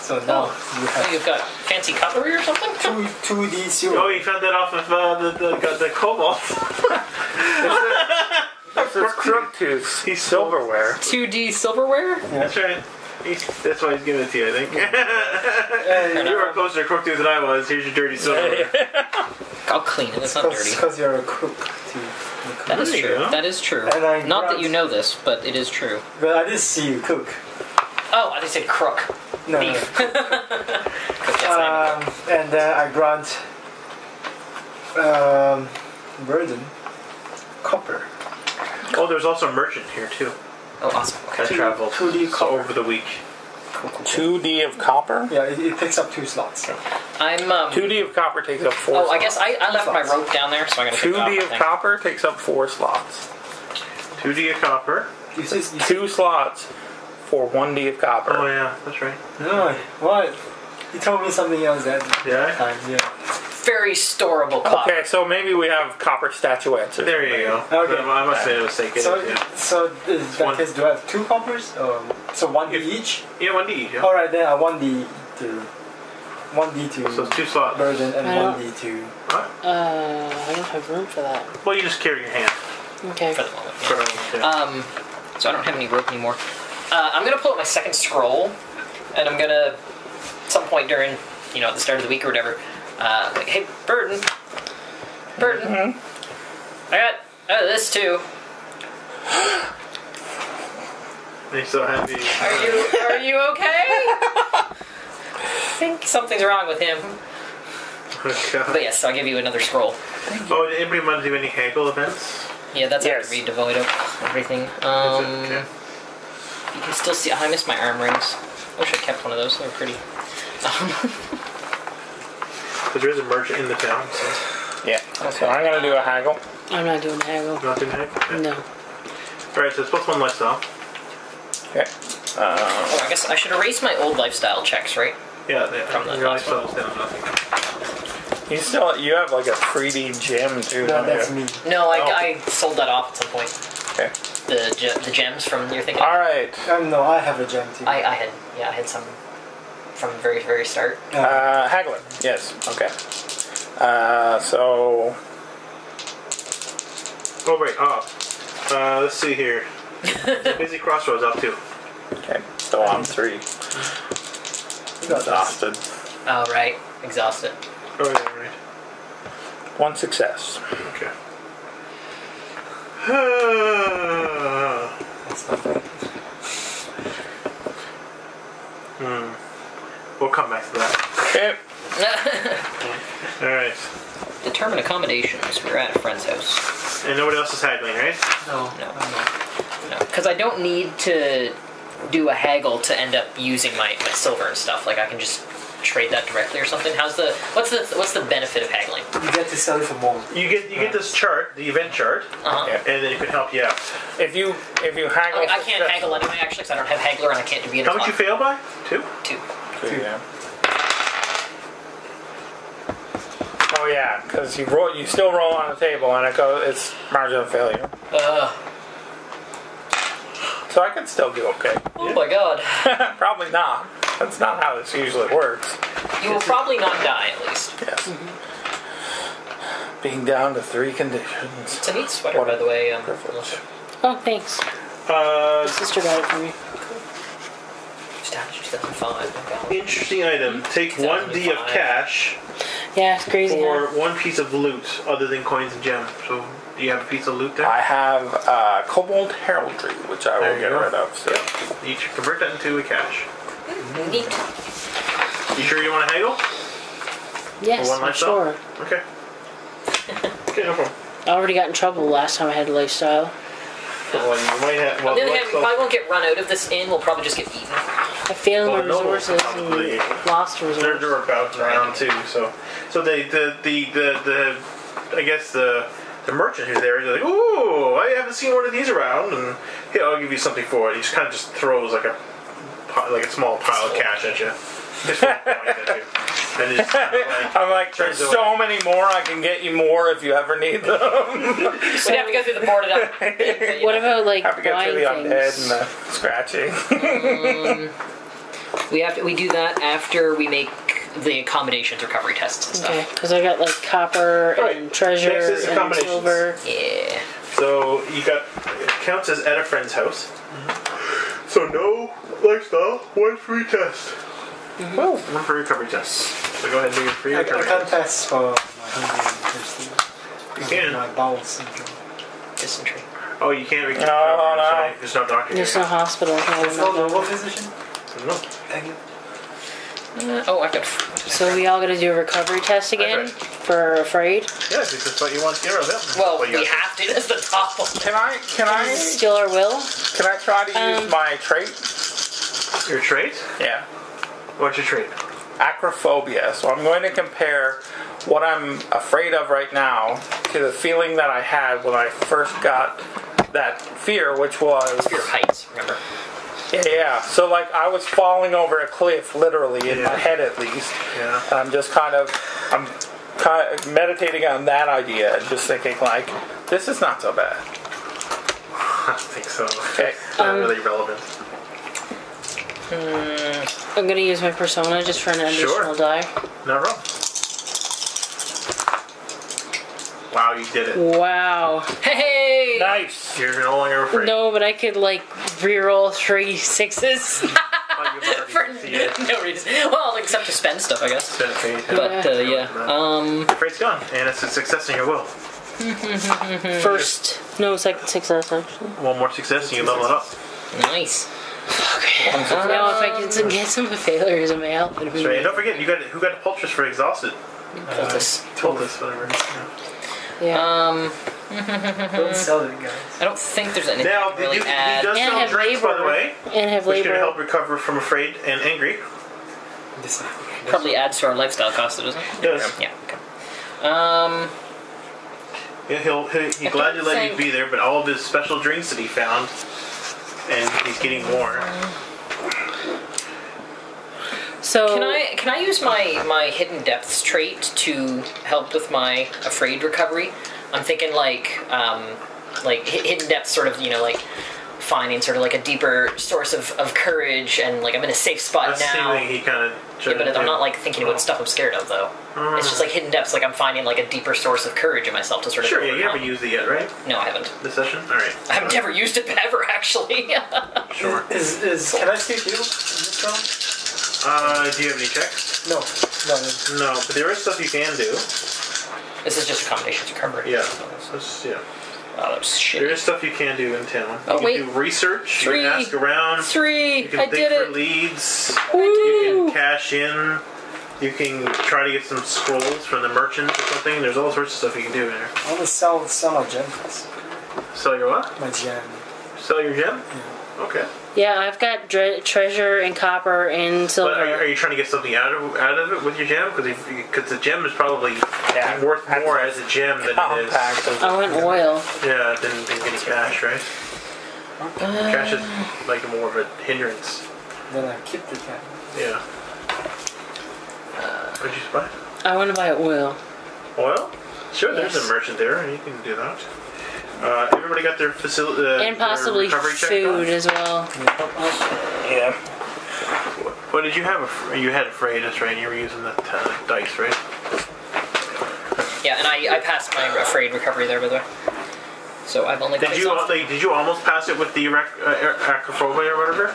So now you Oh, have you've got fancy cutlery or something? two two D Oh, silver. you found that off of uh, the, the, the, the kobold. This is Crooktooth He's silverware. 2D silverware? That's right. He's, that's why he's giving it to you, I think. And you were closer to Crooktooth than I was. Here's your dirty silver. I'll clean it. It's not dirty. because you're a cook too. That is There you true. go. That is true. And I Not that grabbed- you know this, but it is true. But I did see you cook. Oh, I think said crook. No, Beef. no. Cook, yes, I. Um, and then I grant um, burden copper. Oh, there's also a merchant here, too. Oh, awesome. That Okay. traveled 2D so copper. over the week. Cool, cool, cool. Two D of copper. Yeah, it, it takes up two slots. I'm. Um, Two D of copper takes up four. oh, I guess I, I left my Slots. rope down there, so I'm gonna 2D off, of copper takes up four slots. 2D of copper. You see, you see, Two slots for one D of copper. Oh, yeah, that's right. no, what? You told me something else that Yeah? time. Yeah. Very storable copper. Okay, so maybe we have copper statuettes. There you go. Okay. I must have made a mistake. So, is, yeah. so in that one. case, do I have two coppers? Um, so one D each. Yeah, 1D. Yeah. All right, then I one D to one D to So it's two slots. burden and I one D to. What? Uh, I don't have room for that. Well, you just carry your hand. Okay. For the moment. yeah. For a moment, yeah. Um, so I don't have any rope anymore. Uh, I'm gonna pull out my second scroll, and I'm gonna, at some point during, you know, at the start of the week or whatever, uh, like, hey, Burton, Burton, Mm-hmm. I got uh, this too. He's so happy. Are you are you okay? I think something's wrong with him. Oh, God. But yes, I'll give you another scroll. You. Oh, did anybody want to do any haggle events? Yeah, that's Yes. after we devoid of everything. Um, Is it? Okay. You can still see. I missed my arm rings. I wish I kept one of those. They were pretty. Um, Because there is a merchant in the town, so Yeah. So I'm gonna do a haggle. I'm not doing haggle. not doing haggle. Okay. No. Alright, so it's plus one lifestyle. Okay. Uh, oh, I guess I should erase my old lifestyle checks, right? Yeah, they, From the your lifestyle's down nothing. you still you have like a 3D gem too. No, that's you? me. No, I, Oh. I sold that off at some point. Okay. The ge- the gems from you're thinking. All right. Um, no, I have a gem too. I, I had yeah I had some from the very very start. Uh, haggler. Yes. Okay. Uh, so Oh, wait, oh. Uh, let's see here. Busy Crossroads up too. okay. So I'm three. You got. Exhausted. Oh right, exhausted. Oh, yeah, right. One success. Okay. That's not bad. We'll come back to that. Okay. Alright. Determine accommodations. We're at a friend's house. And nobody else is haggling, right? No, No. I'm. No, because I don't need to do a haggle to end up using my, my silver and stuff. Like I can just trade that directly or something. How's the what's the what's the benefit of haggling? You get to sell it for more. You get you get this chart, the event chart, Uh-huh. And then it can help you out. If you if you haggle, I, I can't success- haggle anyway, actually, because I don't have haggler and I can't do beginner's How much you luck. fail by? Two? Two. Two, yeah. Oh yeah, because you roll, you still roll on the table, and it goes. It's margin of failure. Uh, So I can still do okay. oh my god. Probably not. That's not how this usually works. You will probably not die, at least. Yes. Being down to three conditions. It's a neat sweater, What by the way. Um, Privilege. Oh, thanks. Uh, Sister got it for me. Established 2005. Oh god. interesting item. Take one D of 2005. cash Yeah, it's crazy. or huh? one piece of loot other than coins and gems. So, do you have a piece of loot there? I have uh, Cobalt Heraldry, which I There will you get go. rid of. So. You should convert that into a cash. Neat. You sure you want to haggle? Yes, For one I'm lifestyle? sure. Okay. okay, no problem. I already got in trouble last time I had a lifestyle. Well, you might have. Well, On the other hand, we probably won't get run out of this inn. We'll probably just get eaten. I failed my Well, no, resources probably. and lost they're, resources. they're about around too. So, so they the the the, the I guess the the merchant who's there is like, ooh, I haven't seen one of these around, and here I'll give you something for it. He just kind of just throws like a pi- like a small pile of cash at you. Just one point at you. And it's kind of like, I'm like, there's Turns so many more. I can get you more if you ever need them. We'd have to go through the boarded up. you What know. about like Have to get through the buying undead things? and the scratching. Um, we have to, we do that after we make the accommodations recovery tests and Okay, stuff. because I got like copper Alright, and treasure next is and accommodations. silver. Yeah. So you got it counts as at a friend's house. So no lifestyle, one free test. Woo. One free recovery test. So go ahead and do your free I, I recovery can't test. pass for my hungry and thirsty. You can. My bowel syndrome. Dysentery. Oh, you can't recover. No, no, no. Sorry, There's no doctor There's here. no hospital. No, There's no, no no. normal physician? No. Thank you. Uh, oh, I've got. So we all got to do a recovery test again right. for afraid. Yeah, if that's what you want to get rid of it. Well, we have to. That's the problem. Can I? Can I? Steal our will. Can I try to use Um, my trait? Your trait? Yeah. What's your trait? acrophobia. So I'm going to compare what I'm afraid of right now to the feeling that I had when I first got that fear, which was Fear of heights, remember? yeah, yeah. So like I was falling over a cliff, literally in Yeah. my head at least. Yeah. I'm just kind of I'm kind of meditating on that idea and just thinking like this is not so bad. I don't think so. Okay. It's not really relevant. Hmm. I'm gonna use my persona just for an additional Sure. die. Not wrong. Wow, you did it. Wow. Hey! Nice. You're no longer afraid. No, but I could like reroll three sixes. For no reason. Well, except to spend stuff, I guess. Spend fate. But uh, yeah. Um. Freight's gone, and it's a success in your will. First, no, second success actually. One more success, and you level it up. Nice. Now, if I can get some failures in my health, That's right. And don't forget, you got who got the Pultress for exhausted. Poultice. Pultress, whatever. yeah. Um. Don't sell it, guys. I don't think there's anything Now, I can really he, he does and sell have drinks, labor, by the way, and have which can labor. help recover from afraid and angry. This Probably adds to our lifestyle cost, doesn't it? Yes. Yeah. Okay. Um. Yeah, he'll, he'll he I gladly let you be there, but all of his special drinks that he found, and he's getting more. So Can I can I use my my hidden depths trait to help with my afraid recovery? I'm thinking like um like hidden depths, sort of you know like finding sort of like a deeper source of, of courage and like I'm in a safe spot That's now. thing he kind of. Yeah, but I'm not like thinking about stuff I'm scared of though. It's just like hidden depths. Like I'm finding like a deeper source of courage in myself to sort of. Sure, yeah, you haven't used it yet, right? No, I haven't. This session? Alright, I've never used it ever actually. sure. Is, is, can I skip you in this round? Uh, do you have any checks? No. No, no. No, but there is stuff you can do. this is just accommodations recovery. Yeah. So it's- yeah. Oh, that's shit. There is stuff you can do in town. Oh, you can wait. do research, Three. you can ask around, Three. you can I think did for it. leads, Woo. you can cash in, you can try to get some scrolls from the merchant or something. There's all sorts of stuff you can do there. I want to sell, sell my gems. Sell your what? My gem. Sell your gem? Okay. Yeah, I've got dre- treasure and copper and silver. But are you, are you trying to get something out of out of it with your gem? Because because the gem is probably Yeah. worth more as a gem than it is. Compact. as- I want oil. Yeah, than, than getting cash, right? Uh, cash is like more of a hindrance. Then I keep the gem. Yeah. What'd you buy? I want to buy oil. Oil? Sure, there's a merchant there, and you can do that. Uh, everybody got their facility uh, And possibly their recovery food done? as well. Yeah. What did you have? A, fr- you had a that's right. You were using the uh, dice, right? Yeah, and I, I passed my afraid recovery there, by the way. So I've only got Did you myself- like, did you almost pass it with the erec- uh, er- acrophobia or whatever?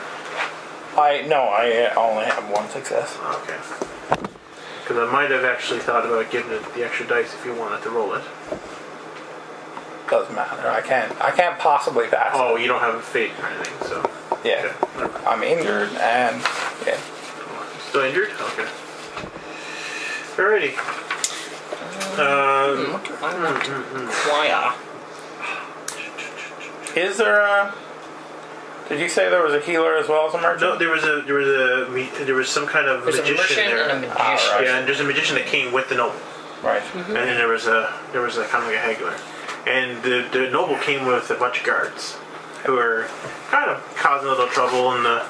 I no. I uh, only have one success. Okay. Because I might have actually thought about giving it the extra dice if you wanted to roll it. Doesn't matter. I can't. I can't possibly pass. Oh, you don't have a fate or anything, so. yeah. Okay. I'm injured and yeah. Still injured? Okay. Alrighty. Um, What do I want to acquire? Is there a? Did you say there was a healer as well as a merchant? No, there was a there was a there was some kind of There's magician merchant there. and a magician. Ah, right. Yeah, and there's a magician that came with the noble, Right. and then there was a there was a kind of like a haggler, and the the noble came with a bunch of guards, who are kind of causing a little trouble in the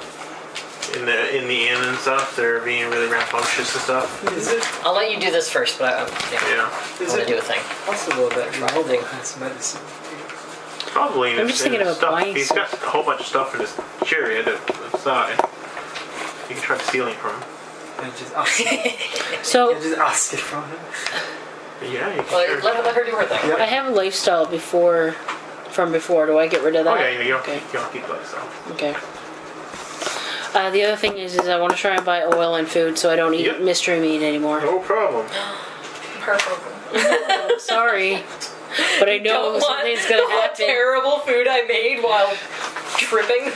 in the in the inn and stuff. They're being really rambunctious and stuff. Is it I'll let you do this first, but I, I'm, yeah, Yeah, I is want to do a thing. possible that Ronaldo has medicine? probably. In I'm his, just in thinking his about stuff. buying He's got a whole bunch of stuff in his chariot outside. You can try stealing from him. And just ask, can So just ask it from him. Yeah, you can. Well, sure. let, let her do her thing. Yeah. I have a lifestyle before, from before. Do I get rid of that? Oh that? yeah, you don't, Okay. you don't keep that stuff. Okay. Uh, the other thing is, is I want to try and buy oil and food so I don't eat Yep. mystery meat anymore. No problem. Perfect. Sorry, but I know Don't want something's gonna the happen. terrible food I made while tripping.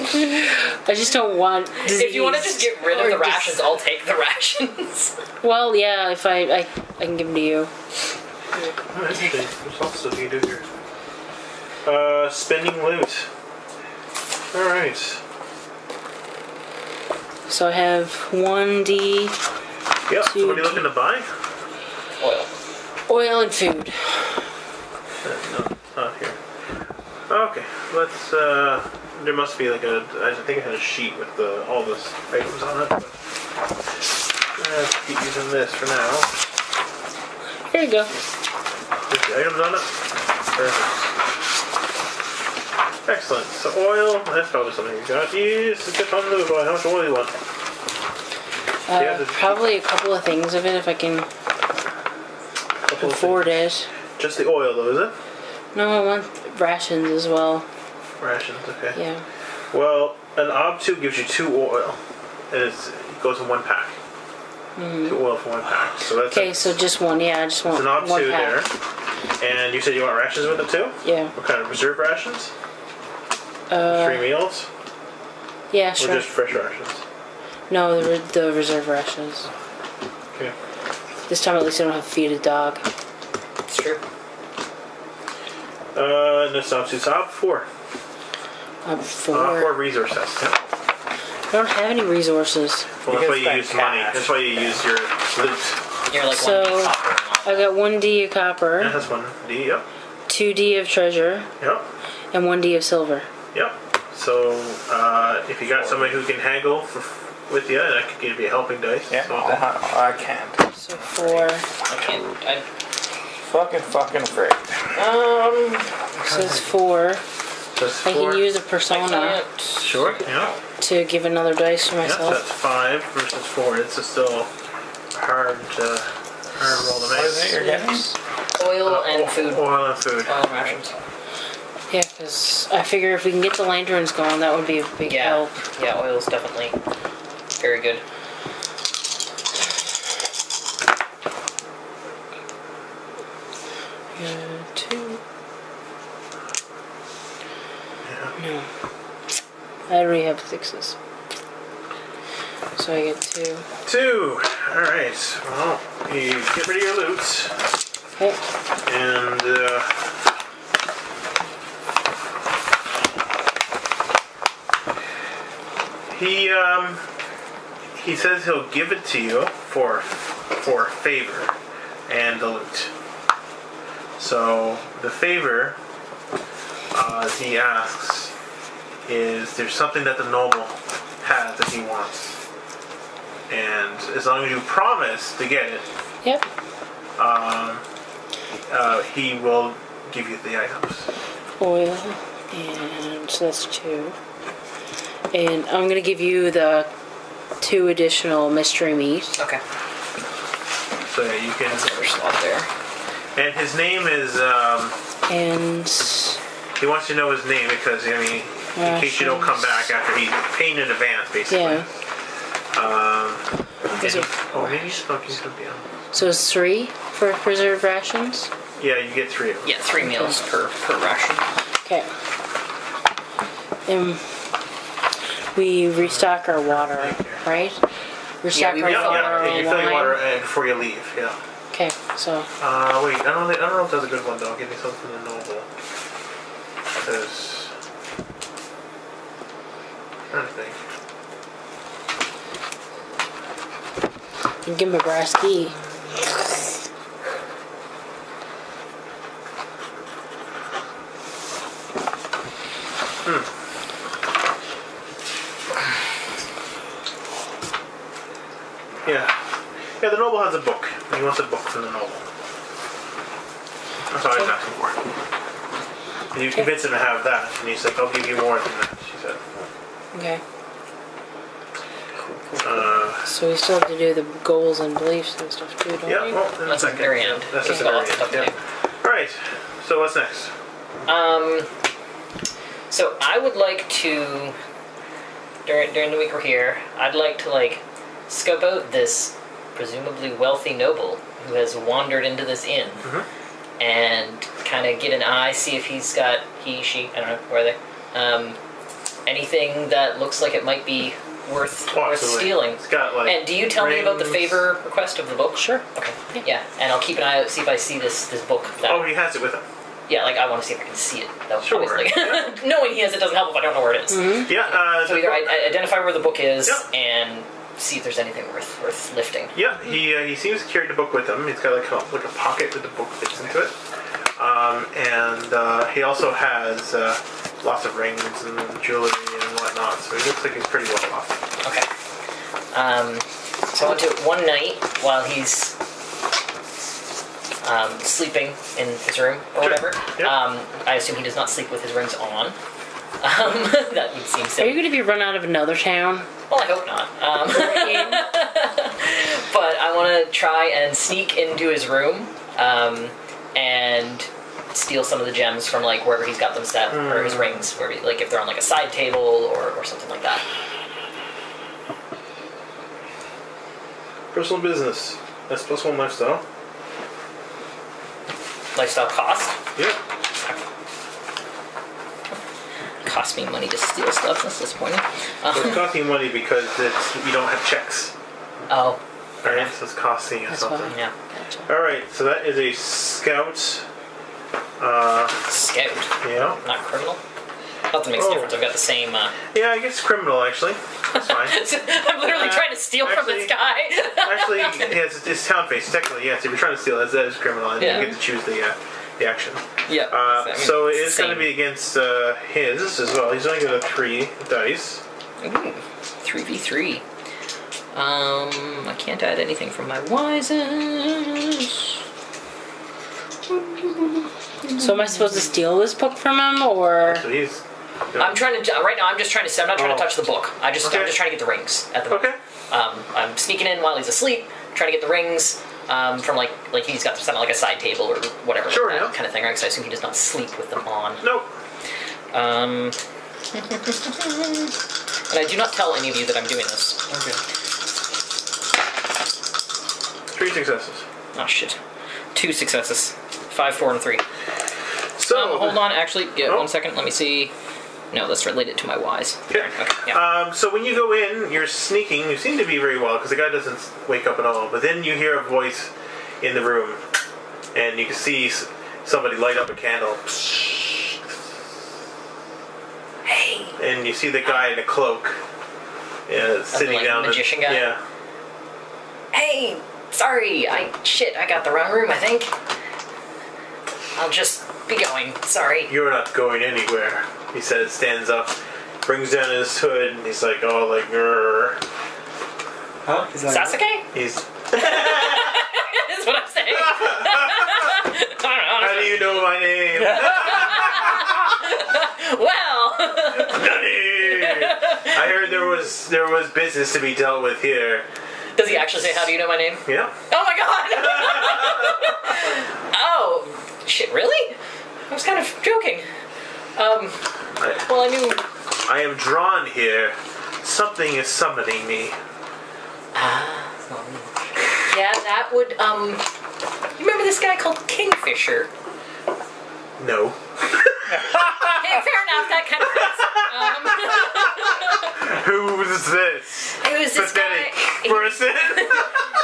I just don't want. if you want to just get rid of or the dis- rations, I'll take the rations. Well, yeah. If I, I, I can give them to you. Alright, okay. There's lots of you do here. Uh, spending loot. Alright. So I have one D Yep, so Two- what are you looking to buy? Oil. oil and food. Uh, no, not here. Okay, let's, uh, there must be like a, I think I had a sheet with the, all the items on it, but gonna keep using this for now. Here you go. Just the items on it. Perfect. Excellent. So oil, that's probably something you got. Yes, get on the boy. How much oil do you want? Uh, Yeah, the- probably a couple of things of it if I can afford it. Just the oil though, is it? No, I want rations as well. Rations, okay. Yeah. Well, an ob2 gives you two oil, and it's, it goes in one pack. Two oil for one pack. So that's. Okay, a, so just one. Yeah, I just want it's an ob2 there. And you said you want rations with it too? Yeah. What kind of reserve rations? Uh, Three meals? yeah, sure. Or sure. just fresh rations? No, the, re- the reserve rations. Okay. This time at least I don't have to feed a dog. It's true. Uh, and this ob2's ob4. I'm Ob4 resources. Yeah. I don't have any resources. Well, that's why you use spend money. That's why you use your loot. You're like So- one copper. I got one D of Yeah, copper, that's one D. Yep. two D of treasure, Yep. and one D of silver. Yep. So uh, if you got somebody who can haggle for, with you, that could give you a helping dice. Yeah. So, I, I can't. So four. I can't. I, Fucking fucking afraid. um. Says four. That's I four. can use a persona can't. Sure. Yeah. to give another dice to Yep. So that's myself. five versus four. It's still hard to hard roll to What is it you're getting? Oil and food. Oil and food. Oil rations. Yeah, because I figure if we can get the lanterns going, that would be a big Yeah. help. Yeah, oil is definitely very good. Uh, two. No. I already have sixes. So I get two. Two. All right. Well, you get rid of your loot, Okay. and uh, he um he says he'll give it to you for for favor and the loot. So the favor uh, he asks is there's something that the noble has that he wants, and as long as you promise to get it, Yep. uh, he will give you the items. Oil. And so that's two. And I'm going to give you the two additional mystery meat. Okay. So yeah, you can. First slot there. And his name is. Um, And he wants you to know his name because I mean, in case you don't come back after he's paying in advance, basically. yeah. Um, and Those he- oh, maybe he's not. He's gonna be on. So it's three for preserved rations. Yeah, you get three of them. Yeah, three meals per per ration. Okay. And we restock our water, right? Restock we our refill water Yeah, yeah. and You fill your water wine. uh, before you leave. Yeah. Okay, so Uh, wait. I don't. know- I don't know if that's a good one though. Give me something to noble. There's. I don't think. You give him a brass key. Hmm. Yeah. Yeah, the noble has a book. He wants a book from the noble. That's all he's asking for. And you convince him to have that, and he's like, I'll give you more than that, she said. Okay. Uh, So we still have to do the goals and beliefs and stuff too, don't yeah, we? well, in That's a at the second. very end. That's at We've the got very lots of stuff to end. Yeah. Alright, so what's next? Um, so I would like to during during the week we're here. I'd like to like scope out this presumably wealthy noble who has wandered into this inn and kind of get an eye, see if he's got he she I don't know where are they um, anything that looks like it might be worth worth stealing. It's got like. And do you tell me about the favor request of the book? Sure. Okay. Yeah, and I'll keep an eye out, see if I see this this book. That, Oh, he has it with him. yeah, like I want to see if I can see it. Though, Sure. obviously. Knowing he has it doesn't help if I don't know where it is. Yeah, uh, So the either book- I, I identify where the book is Yep. and see if there's anything worth worth lifting. Yeah, he uh, he seems to carry the book with him. He's got like a, like a pocket with the book fits into it, um, and uh, he also has uh, lots of rings and jewelry and whatnot. So he looks like he's pretty well off. Okay. Um, so I went to one night while he's um, sleeping in his room or Sure. whatever. Yeah. Um, I assume he does not sleep with his rings on. Um, that would seem Are silly. you going to be run out of another town? Well, I hope not. Um, but I want to try and sneak into his room um, and steal some of the gems from like wherever he's got them set or his rings, where he, like if they're on like a side table or, or something like that. Personal business. That's plus one lifestyle. Lifestyle cost Yeah. cost me money to steal stuff. That's disappointing. So Um, it's costing you money because it's you don't have checks. oh, Alright, so it's costing you That's something. fine. yeah, Gotcha. Alright, so that is a scout. Uh, scout, yeah. not criminal. Nothing makes a Oh. difference. I've got the same. Uh, Yeah, I guess criminal actually. That's fine. I'm literally Uh, trying to steal from this guy. Actually, yes, it's, it's town phase. Technically, yes. If you're trying to steal, that that is criminal, and Yeah. you get to choose the uh, the action. yeah. Uh, I mean, so it it's going to be against uh, his as well. He's only got a three dice. Three v three. Um, I can't add anything from my wises. So am I supposed to steal this book from him, or So he's. I'm trying to right now. I'm just trying to. I'm not trying Oh. to touch the book. I just I'm just trying to get the rings at the moment. Okay. Um, I'm sneaking in while he's asleep, trying to get the rings um, from like like he's got them on like a side table or whatever, Sure, like that yeah. kind of thing. Right? Because I assume he does not sleep with them on. Nope. Um, and I do not tell any of you that I'm doing this. Okay. Three successes. Oh shit, two successes, five, four, and three. So Um, hold on, actually, yeah, Oh. one second. Let me see. No, let's relate it to my wise. Okay. yeah. Um, so when you go in, you're sneaking. You seem to be very well because the guy doesn't wake up at all. But then you hear a voice in the room, and you can see somebody light up a candle. hey, and you see the guy in a cloak uh, sitting like, down. the- magician guy? Yeah. hey, sorry, I shit, I got the wrong room. I think. I'll just be going. Sorry. You're not going anywhere. He says, stands up, brings down his hood, and he's like, oh, like, grrr. Huh? He's like, Sasuke? He's. That's what I'm saying. I don't know. How do you know my name? Well, Nani! I heard there was there was business to be dealt with here. does he actually say, "How do you know my name"? Yeah. Oh my god! oh, shit! Really? I was kind of joking. Um. I, I knew. I am drawn here. Something is summoning me. Ah, Yeah, that would. Um. You remember this guy called Kingfisher? No. Hey, fair enough. That kind of fits. Um, Who's this? it was this Pathetic guy. person.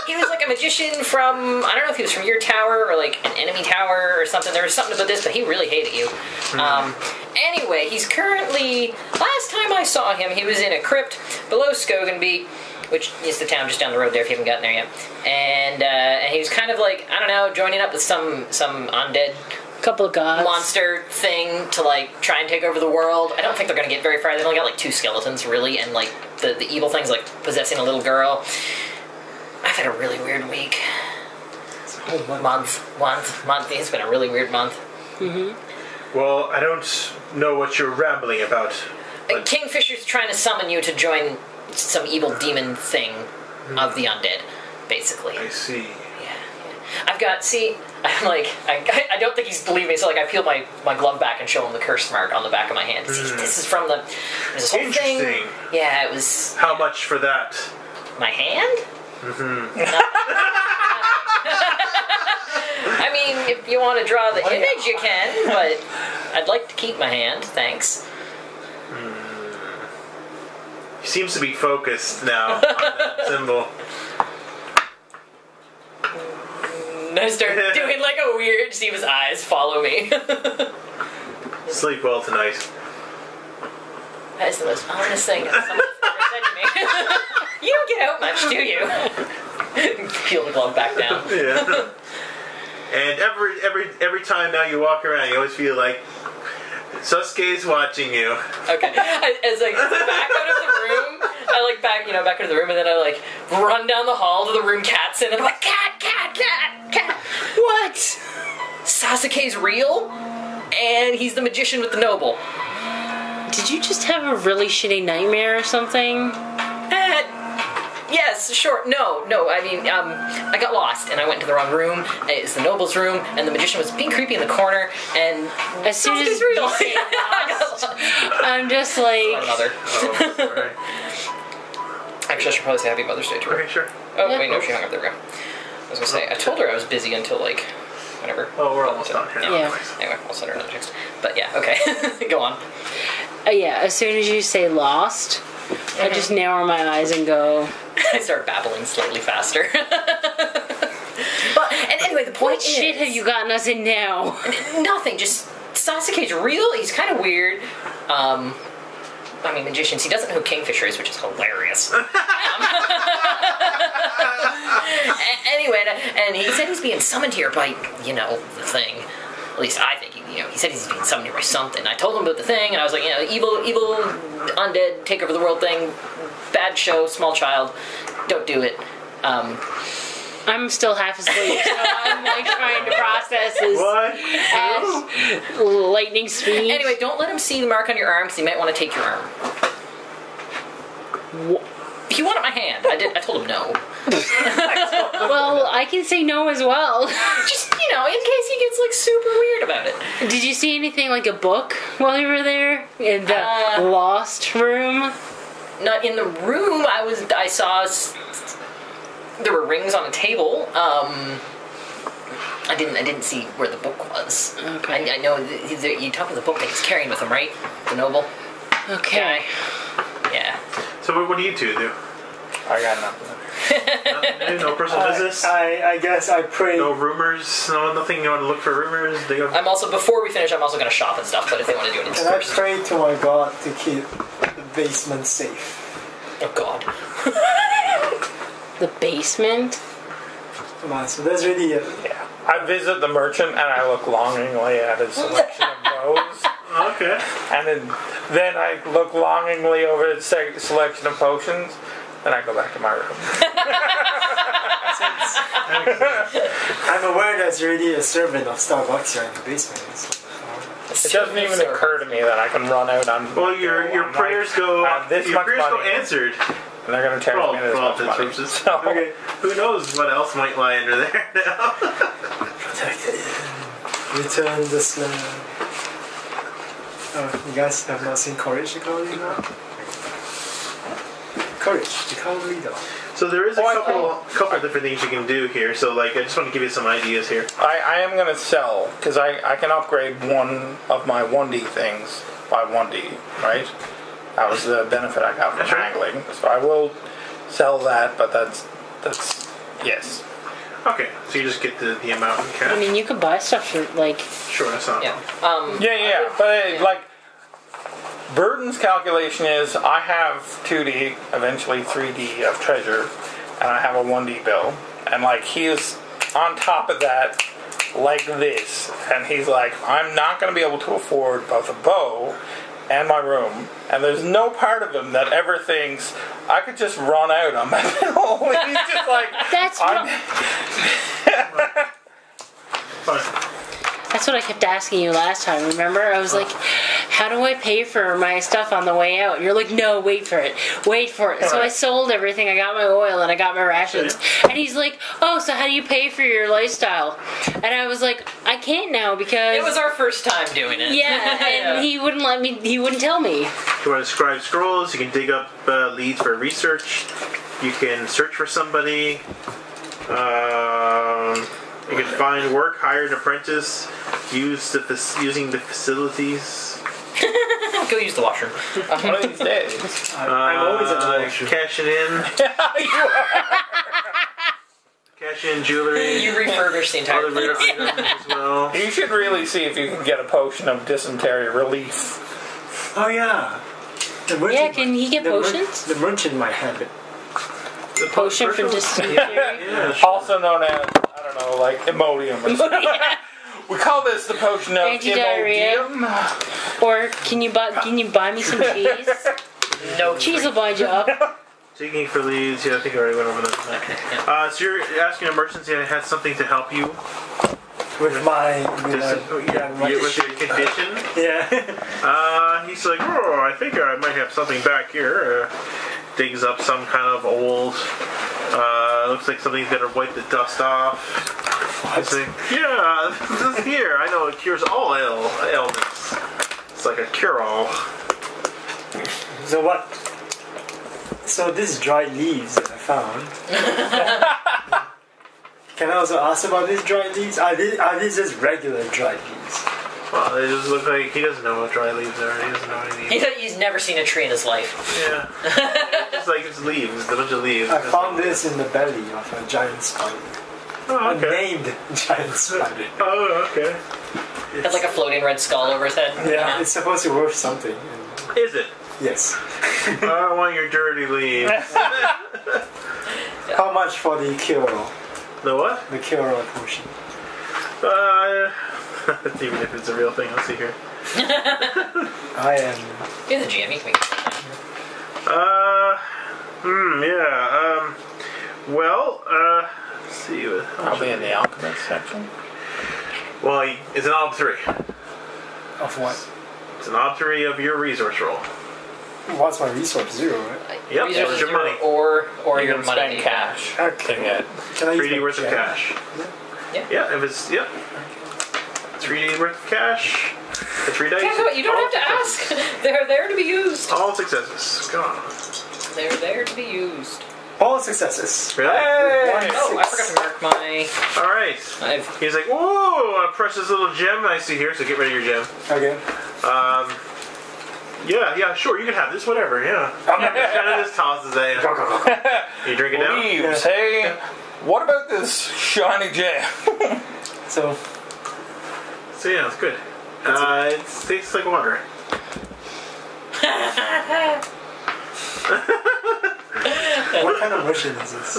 He was like a magician from I don't know if he was from your tower or like an enemy tower or something. There was something about this, but he really hated you. Um, anyway, anyway, he's currently. Last time I saw him, he was in a crypt below Skogenby, which is the town just down the road there. If you haven't gotten there yet, and uh, and he was kind of like I don't know, joining up with some some undead couple of gods. monster thing to like try and take over the world. I don't think they're gonna get very far. They've only got like two skeletons really, and like the the evil thing's like possessing a little girl. I've had a really weird week. Month, month, month. It's been a really weird month. Well, I don't know what you're rambling about. And Kingfisher's trying to summon you to join some evil demon thing of the undead, basically. I see. Yeah, yeah. I've got see. I'm like I, I don't think he's believing me. So like I peel my, my glove back and show him the curse mark on the back of my hand. See, hmm. This is from the this whole thing. Yeah, it was How much for that? my hand. Mm-hmm. I mean, if you want to draw the image, you can, but I'd like to keep my hand. Thanks. Hmm. He seems to be focused now on that symbol. And I start doing like a weird. See his eyes follow me. Sleep well tonight. That is the most honest thing someone's ever said to me. you don't get out much, do you? Peel the glove back down. Yeah. and every every every time now you walk around, you always feel like Sasuke's watching you. Okay. I, as like back out of the room, I like back, you know, back into the room, and then I like run down the hall to the room cat's in, and I'm like, cat, cat, cat, cat. What? Sasuke's real, and he's the magician with the noble. Did you just have a really shitty nightmare or something? Uh, yes, sure. No, no. I mean, um, I got lost and I went into the wrong room. It's the noble's room, and the magician was being creepy in the corner. And As soon as Sasuke's real. you say I got lost. I'm just like, Another. Oh, alright. Actually, I should probably say Happy Mother's Day to her. Okay, sure. Oh Yeah. wait, no, she hung up. There we go. I was gonna say I told her I was busy until like whatever. Oh, we're almost done here. Yeah. Anyway, I'll send her another text. But yeah, okay. Go on. Uh, yeah. As soon as you say lost, I just narrow my eyes and go. I start babbling slightly faster. but and anyway, the point What is, shit have you gotten us in now? Nothing. Just Sasuke's real. He's kind of weird. Um, I mean, magicians. He doesn't know who Kingfisher is, which is hilarious. Um, anyway, and- and he said he's being summoned here by, you know, the thing. At least I think, he, you know, he said he's being summoned here by something. I told him about the thing, and I was like, you know, evil, evil, undead, take over the world thing. Bad show, small child. Don't do it. Um, I'm still half asleep, so I'm like trying to process this What? at lightning speed. anyway, don't let him see the mark on your arm because he might want to take your arm. Wh- He wanted my hand. I did. I told him no. well, I can say no as well. Just you know, in case he gets like super weird about it. Did you see anything like a book while you were there in the Uh, lost room? Not in the room. I was. I saw. s- There were rings on a table. Um, I didn't. I didn't see where the book was. Okay. I, I know that that you talk about the book that he's carrying with him, right? The noble. Okay. Yeah. So what, what do you two do? I got nothing. Nothing new? No personal business? I, I guess I pray. No rumors? No nothing? You want to look for rumors? They go, I'm also before we finish. I'm also going to shop and stuff. But if they want to do anything And I first, pray to my God to keep the basement safe. oh God. The basement? Come on, so that's really it. Yeah. I visit the merchant and I look longingly at his selection of bows. okay. And then, then I look longingly over his se- selection of potions. Then I go back to my room. I'm aware there's really a servant of Starbucks here in the basement. So, It doesn't even occur to me that I can run out on. Well, your your on, prayers like, go uh, this your much prayers go answered. and they're going to charge For all, me this for all much money. purposes. So, okay. Who knows what else might lie under there now? Protected. Return the slab. Oh, you guys have not seen Courage the Cowardly Dog? Courage, the Cowardly Dog. so there is a Oh, I- couple oh. couple different things you can do here. So like, I just want to give you some ideas here. I, I am going to sell because I, I can upgrade one of my 1D things by 1D, right? That was the benefit I got from That's right. angling. So I will sell that, but that's that's yes. Okay, so you just get the, the amount in cash. I mean, you could buy stuff for, like, sure, that's not. Yeah. Um. Yeah, yeah, but it, like Burden's calculation is I have 2D, eventually 3D of treasure, and I have a 1D bill. And like he is on top of that, like this. And he's like, I'm not going to be able to afford both a bow and my room. And there's no part of him that ever thinks I could just run out on my bill. he's just like, That's I'm, what, But that's what I kept asking you last time. Remember? I was like, "How do I pay for my stuff on the way out?" You're like, "No, wait for it, wait for it." So I sold everything. I got my oil and I got my rations. And he's like, "Oh, so how do you pay for your lifestyle?" And I was like, "I can't now because It was our first time doing it. yeah." And he wouldn't let me. He wouldn't tell me. if you want to scribe scrolls, you can dig up uh, leads for research. You can search for somebody. Um, you can find work, hire an apprentice, use the fac- using the facilities. Go use the washroom. one of these days. I, I'm always at the Uh, washroom. cash it in. Cash in jewelry. You refurbish the entire other rare place. items as well. You should really see if you can get a potion of dysentery relief. Oh yeah. The merchant Yeah, can he get the mer- potions? the merchant might have it. The Potion from partial- dysentery. Yeah, sure. Also known as, I don't know, like Imodium or something. We call this the potion of Anti-diarrhea. Imodium. Or can you buy? Can you buy me some cheese? No cheese will bind you up. Digging for leads. Yeah, I think I already went over that. Okay. Uh, so you're asking a merchant that has something to help you With my, with Dis- my oh, yeah, my with your condition. yeah. Uh, he's like, oh, I think I might have something back here. Uh, digs up some kind of old. Uh, looks like something's gonna wipe the dust off. He's like, yeah, this is here. I know it cures all ail- ailments. It's like a cure-all. so what? So this dried leaves that I found. Can I also ask about these dried leaves? Are these, are these just regular dried leaves? Well, they just look like he doesn't know what dry leaves are. He doesn't know what he He's, he's never seen a tree in his life. Yeah, it's like it's leaves. It's a bunch of leaves. I found this in the belly of a giant spider. Oh, A okay. named giant spider. Oh, okay. Has like a floating red skull over his head. Yeah, it's supposed to be worth something. and Is it? yes. I don't want your dirty leaves. How much for the cure? The what? The cure potion. Uh, even if it's a real thing, let's see here. I am. You're the GM. You can make it. Uh, hmm, yeah. Um, well, uh, let's see. what- I'll be in the alchemist section. Well, it's an ob three. Of what? It's an ob three of your resource roll. What's my resource? Zero, right? Yep, Resources what's your money? Or or You your can money. spend cash to Okay. get. Can I use 3D my worth of gem? cash. Yeah. Yeah, if it's, yep. 3D worth of cash. The three dice. Guess what? You don't all have to successes. ask. They're there to be used. All successes. Gone. They're there to be used. All successes. Really? Hey! Oh, I forgot to mark my. All right. I've He's like, whoa, a precious little gem I see here, so get rid of your gem. Okay. Um, yeah, yeah, sure, you can have this, whatever, yeah. kind of just tosses it. You drink it down? Leaves, hey? What about this shiny gem? So, So yeah, it's good. Uh, it tastes like water. what kind of mission is this?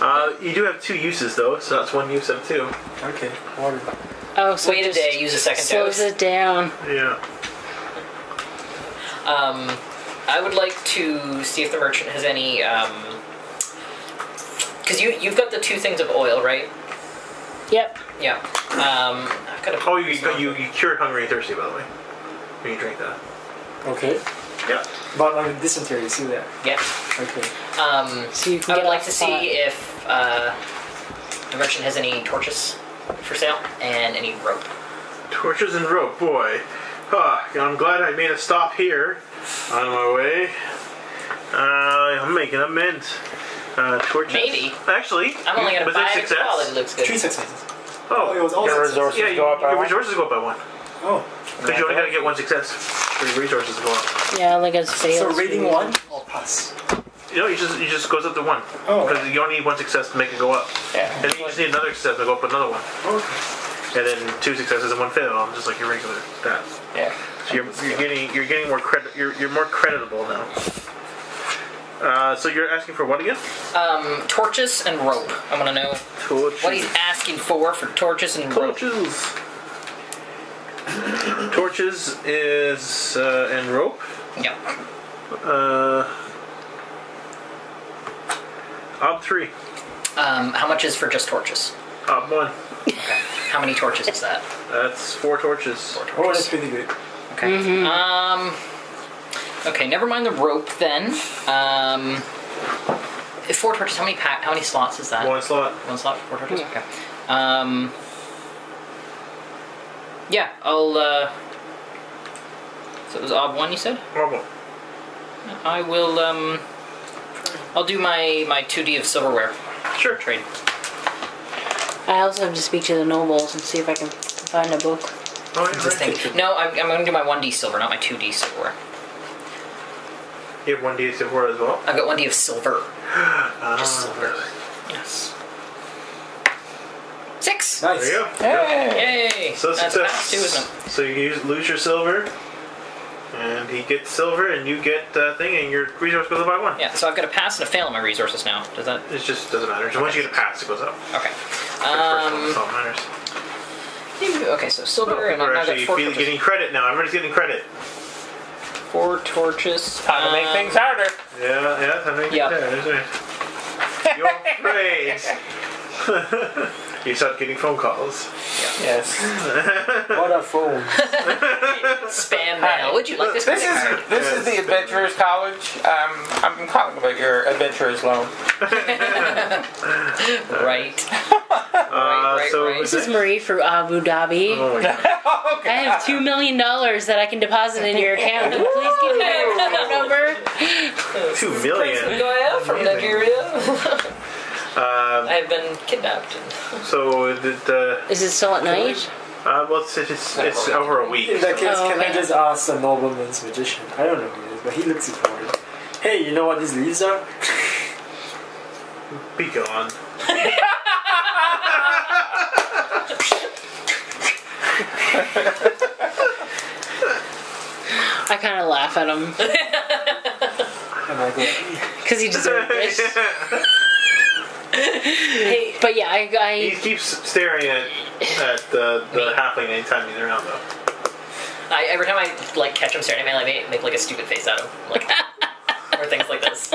Uh, you do have two uses though, so that's one use of two. Okay, water. Oh, so wait a day. Use a second slows dose. it down. Yeah. Um, I would like to see if the merchant has any. Um, because you you've got the two things of oil, right? Yep. Yeah. Um, I've got a. Oh, you, you, you cure hungry and thirsty, by the way. When you drink that. Okay. Yeah. But I'm dysentery, see that? Yeah. Okay. Um, So you can I would like to the see pot. if uh, the merchant has any torches for sale and any rope. Torches and rope, boy. Huh, I'm glad I made a stop here on my way. Uh, I'm making a mint. Uh, torches. Maybe. Actually, I'm only gonna was buy it it success? it looks good. Three successes. Oh, Oh, it was all Your successes. resources yeah, go up by your one? resources go up by one. Oh. Because you only gotta get one success for your resources to go up. Yeah, like a So sales. rating rate. one or pass? You know, you just you just goes up to one. Oh. Because you only need one success to make it go up. Yeah. And then you just need another success to go up another one. Okay. And then two successes and one fail, just like your regular that. Yeah. So you're, you're getting you're getting more credit. You're, you're more creditable now. Uh, so you're asking for what again? Um, torches and rope. I want to know Torches. what he's asking for for torches and rope. Torches. Torches is uh, and rope. Yep. Uh, ob three. Um, how much is for just torches? Ob one. How many torches is that? That's four torches. Oh, that's pretty good. Okay. Um. Okay, never mind the rope then. Um. Four torches. How many pack? How many slots is that? One slot. One slot for four torches. Okay. Um. Yeah, I'll. uh... So it was odd one. You said. Ob one. I will. Um. I'll do my my two D of silverware Sure. trade. I also have to speak to the nobles and see if I can find a book. Oh yeah. This Right. thing. No, I'm, I'm going to do my one D silver, not my two D silver. You have one D silver as well. I've got one D of silver. Ah, Just silver. Yes. Six. Nice. There you go. Hey! Yay! So That's success. pass too, isn't it? So you use, lose your silver, and he gets silver, and you get uh, thing, and your resource goes up by one. Yeah. So I've got a pass and a fail on my resources now. Does that? It just doesn't matter. Just once you get a pass, it goes up. Okay. First one, that's Um. all that matters. Okay. So silver, and I've got actually four feel- torches. getting credit now. Everybody's getting credit. Four torches. Time to make Um, things harder. Yeah, yeah. Time to make Yep. it there. There's it. You're afraid. you start getting phone calls. Yes. What a phone. Spam mail. Would you like this? This is card? this is the Adventurers College. Um, I'm calling about your Adventurers loan. right. Uh, right, so right. This is Marie from Abu Dhabi. Oh my God. okay. I have two million dollars that I can deposit in your account. Please give me your account number. Two million. Goya from Nigeria. Um, I have been kidnapped. So did uh, Is it still at night? uh, well, it's it's, it's over a week. In that case, Oh, can I just ask the nobleman's magician? I don't know who he is, but he looks important. Hey, you know what these leaves are? Be gone. I kind of laugh at him And I go, because he deserved it. Hey, But yeah, I, He keeps staring at at the the halfling anytime he's around though. I, every time I like catch him staring at me, I like, make, make like a stupid face at him, like or things like this.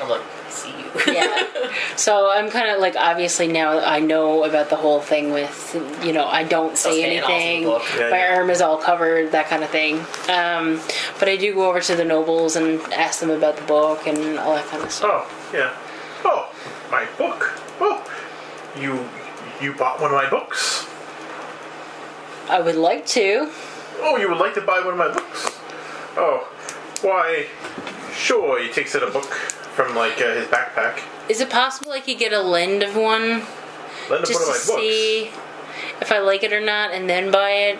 I'm like, see you. yeah. So I'm kind of like obviously now I know about the whole thing with you know I don't say getting awesome anything. Yeah, My yeah. arm is all covered, that kind of thing. Um, but I do go over to the nobles and ask them about the book and all that kind of stuff. Oh yeah. Oh, my book. Oh, you you bought one of my books. I would like to. Oh, you would like to buy one of my books? Oh, why? Sure. He takes out a book from like uh, his backpack. Is it possible I could get a lend of one Lend him just one to of my books. see if I like it or not, and then buy it?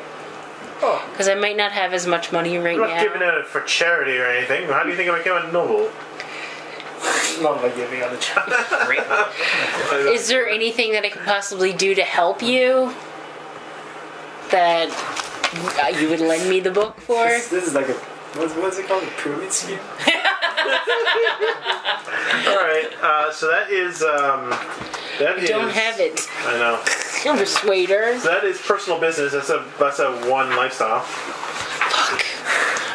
Oh, Because I might not have as much money right now. I'm not now. giving it for charity or anything. How do you think I became a noble? Not by giving out a chance. Great. Is there anything that I could possibly do to help you that uh, you would lend me the book for? This, this is like a, what's, what's it called? A pyramid scheme? All right. Uh, so that is um, that is. Don't have it. I know. You're persuader. That is personal business. That's a that's a one lifestyle. Fuck.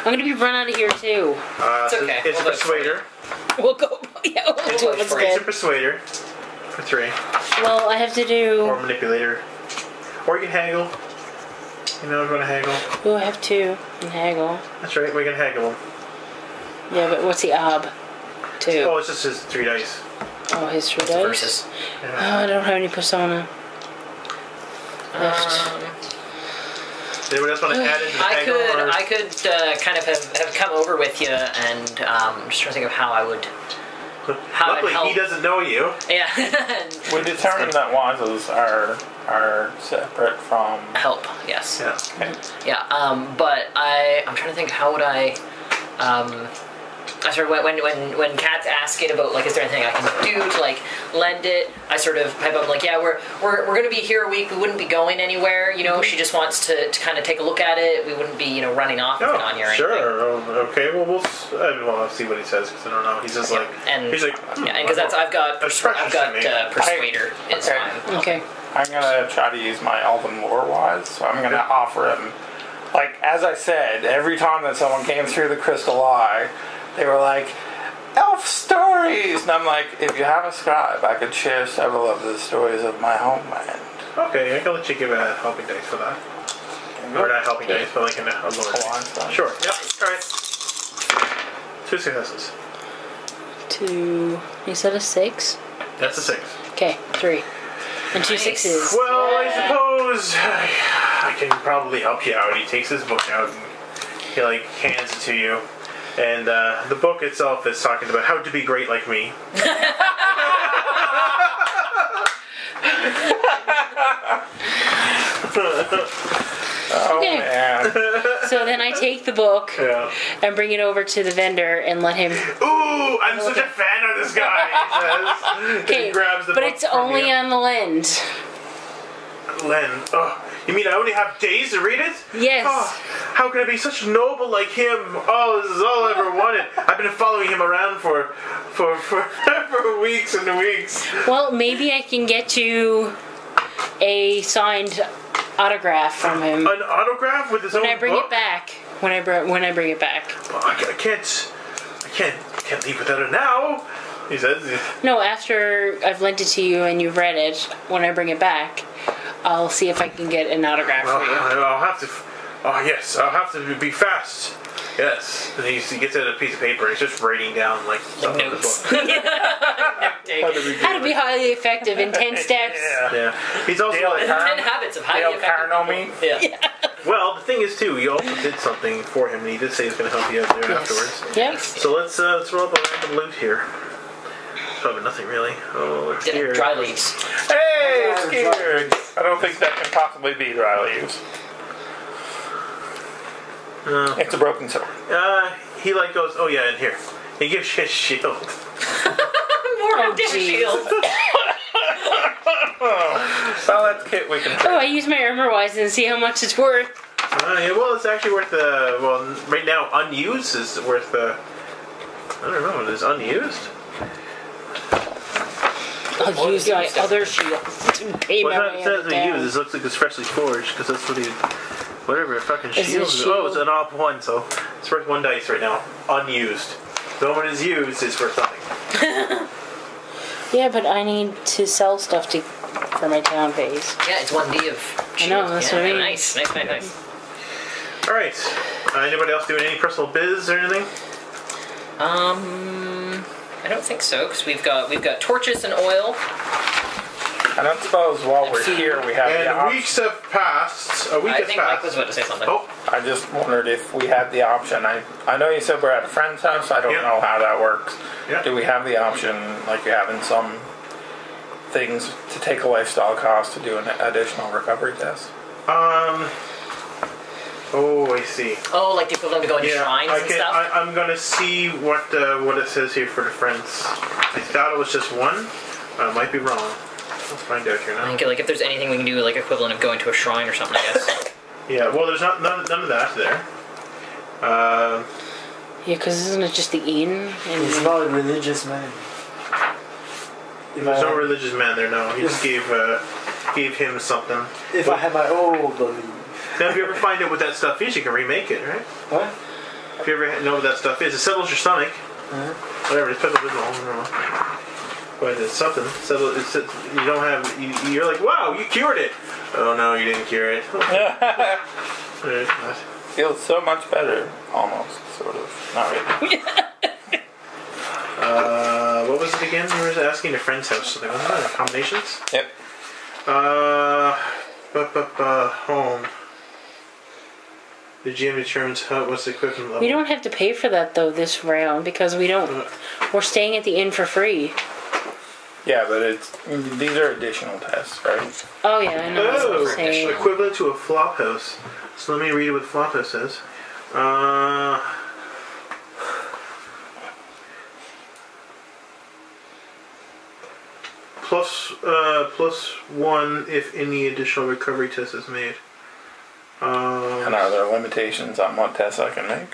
I'm gonna be run out of here too. Uh, It's so okay. It's a We'll do it for persuader. We'll go. Yeah, we'll do it It's what's free. It's a good. persuader for three, Well, I have to do. or manipulator, or you can haggle. You know, if you want to haggle. Oh, I have two and haggle. That's right. We can haggle them. Yeah, but what's the ob? Oh, Two. it's just his three dice. Oh, history dice. Versus. Oh, I don't have any persona. Left. Um, Anybody else want to add into the I could, or- I could uh, kind of have, have come over with you, and um, just trying to think of how I would. how Luckily, I'd he doesn't know you. Yeah. We determined that wanzas are are separate from. help. Yes. Yeah. Okay. Yeah. Um, but I, I'm trying to think. How would I? Um, I sort of when when when when Kat's asking about like is there anything I can do to like lend it, I sort of pipe up like yeah we're we're, we're gonna be here a week. We wouldn't be going anywhere. You know, she just wants to, to kind of take a look at it. We wouldn't be you know running off with it on you or anything. sure. Oh, okay. Well, we'll. s- I don't want to see what he says because I don't know. He's just like. And he's like. yeah, and because that's I've got That's persua- I've got uh, persuader is Okay. mine. Okay. I'm gonna try to use my elven lore wise, so I'm gonna offer him. Like as I said, every time that someone came through the crystal eye, they were like, "Elf stories," and I'm like, "If you have a scribe, I could share several of the stories of my homeland." Okay, I can let you give a helping dice for that. Or not helping dice, but like an, a lower Alliance dice. dice. Sure. Yep. All right. Two successes. Two. You said a six? That's a six. Okay, three. And two Nice. sixes. Well, I suppose I can probably help you out. He takes his book out and he like hands it to you. And uh, the book itself is talking about how to be great like me. Oh Okay. man! So then I take the book Yeah. and bring it over to the vendor and let him. Ooh, I'm such a fan of this guy. He says. Okay, he grabs the but book it's only you. on the lens. Len. Oh, you mean I only have days to read it? Yes. Oh, how can I be such noble like him? Oh, this is all I ever wanted. I've been following him around for, for, for, for weeks and weeks. Well, maybe I can get you a signed autograph from him An autograph with his when own When I bring book? it back. When I br- when I bring it back. I, ca- I can't, I can't, I can't leave without it now. He says. No, after I've lent it to you and you've read it, when I bring it back, I'll see if I can get an autograph Well, for you. I'll have to. Oh yes, I'll have to be fast. Yes. And he, he gets out a piece of paper. and He's just writing down like stuff in the notes. book. How to be highly effective in ten steps. Yeah. Yeah. He's also Dale like, Ten habits of highly Dale effective Carnomi? people. Yeah. well, the thing is too. He also did something for him, and he did say he's going to help you out there Yes. afterwards. Yep. So let's uh, let's roll up a random loot here. Probably nothing really. Oh, let's Did hear. it dry leaves. Hey, scared! I don't think that can possibly be dry leaves. Uh, It's a broken sword. uh, he like goes, oh yeah, in here. He gives his shield. More Oh, damn jeez. shield. Well, that's kit we can Oh. I use my armor wise and see how much it's worth. Uh, yeah, well, it's actually worth uh, well right now unused is worth uh, I don't know. It is unused. I'll use my other shield to pay Well, it's not, way it out of doesn't use. town. It looks like it's freshly forged because that's what he. Whatever fucking Is it a shield. Oh, it's an op one, so it's worth one dice right now, unused. The moment it's used, it's worth nothing. Yeah, but I need to sell stuff to for my town phase. Yeah, it's one D of I know, that's yeah, what I mean. Nice, nice, nice, nice. All right. Uh, anybody else doing any personal biz or anything? Um, I don't think so because we've got we've got torches and oil. I don't suppose while we're here we have the And option. weeks have passed. A week I has think Mike passed. was about to say something. Oh, I just wondered if we had the option. I I know you said we're at a friend's house. I don't Yeah. know how that works. Yeah. Do we have the option, like you have in some things, to take a lifestyle cost to do an additional recovery test? um. Oh, I see. Oh, like the equivalent of going to Yeah, shrines I and can. stuff. I, I'm gonna see what uh, what it says here for the friends. I thought it was just one. but I might be wrong. Let's find out here I now. think like if there's anything we can do, like equivalent of going to a shrine or something. I guess. Yeah. Well, there's not none, none of that there. Uh, Yeah, because isn't it just the inn? He's not a religious man. If there's I, no religious man there. No, he just gave uh, gave him something. if I had my own belief. Now, if you ever find out what that stuff is, you can remake it, right? What? If you ever know what that stuff is, it settles your stomach. Uh-huh. Whatever, it's settles it. I. But it's something. Settle. It's, you don't have. You, you're like, wow, you cured it. Oh no, you didn't cure it. Feels so much better, almost, sort of. Not really. Uh, what was it again? You were asking a friend's house. Something wasn't it? Combinations. Yep. Uh, home. The GM determines how what's the equipment level. We don't have to pay for that though this round because we don't. Uh-huh. We're staying at the inn for free. Yeah, but it's these are additional tests, right? Oh yeah, I know. what I'm oh, saying. Oh, equivalent to a flop house. So let me read what flop house says. Uh, plus, uh, plus one if any additional recovery test is made. Um, And are there limitations on what tests I can make?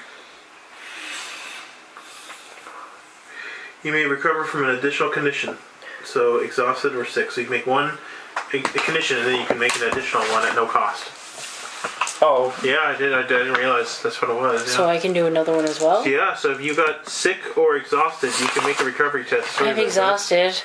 You may recover from an additional condition, so exhausted or sick. So you can make one a, a condition, and then you can make an additional one at no cost. Oh, Yeah, I did. I didn't realize that's what it was. Yeah. So I can do another one as well. yeah. So if you got sick or exhausted, you can make a recovery test. I'm exhausted,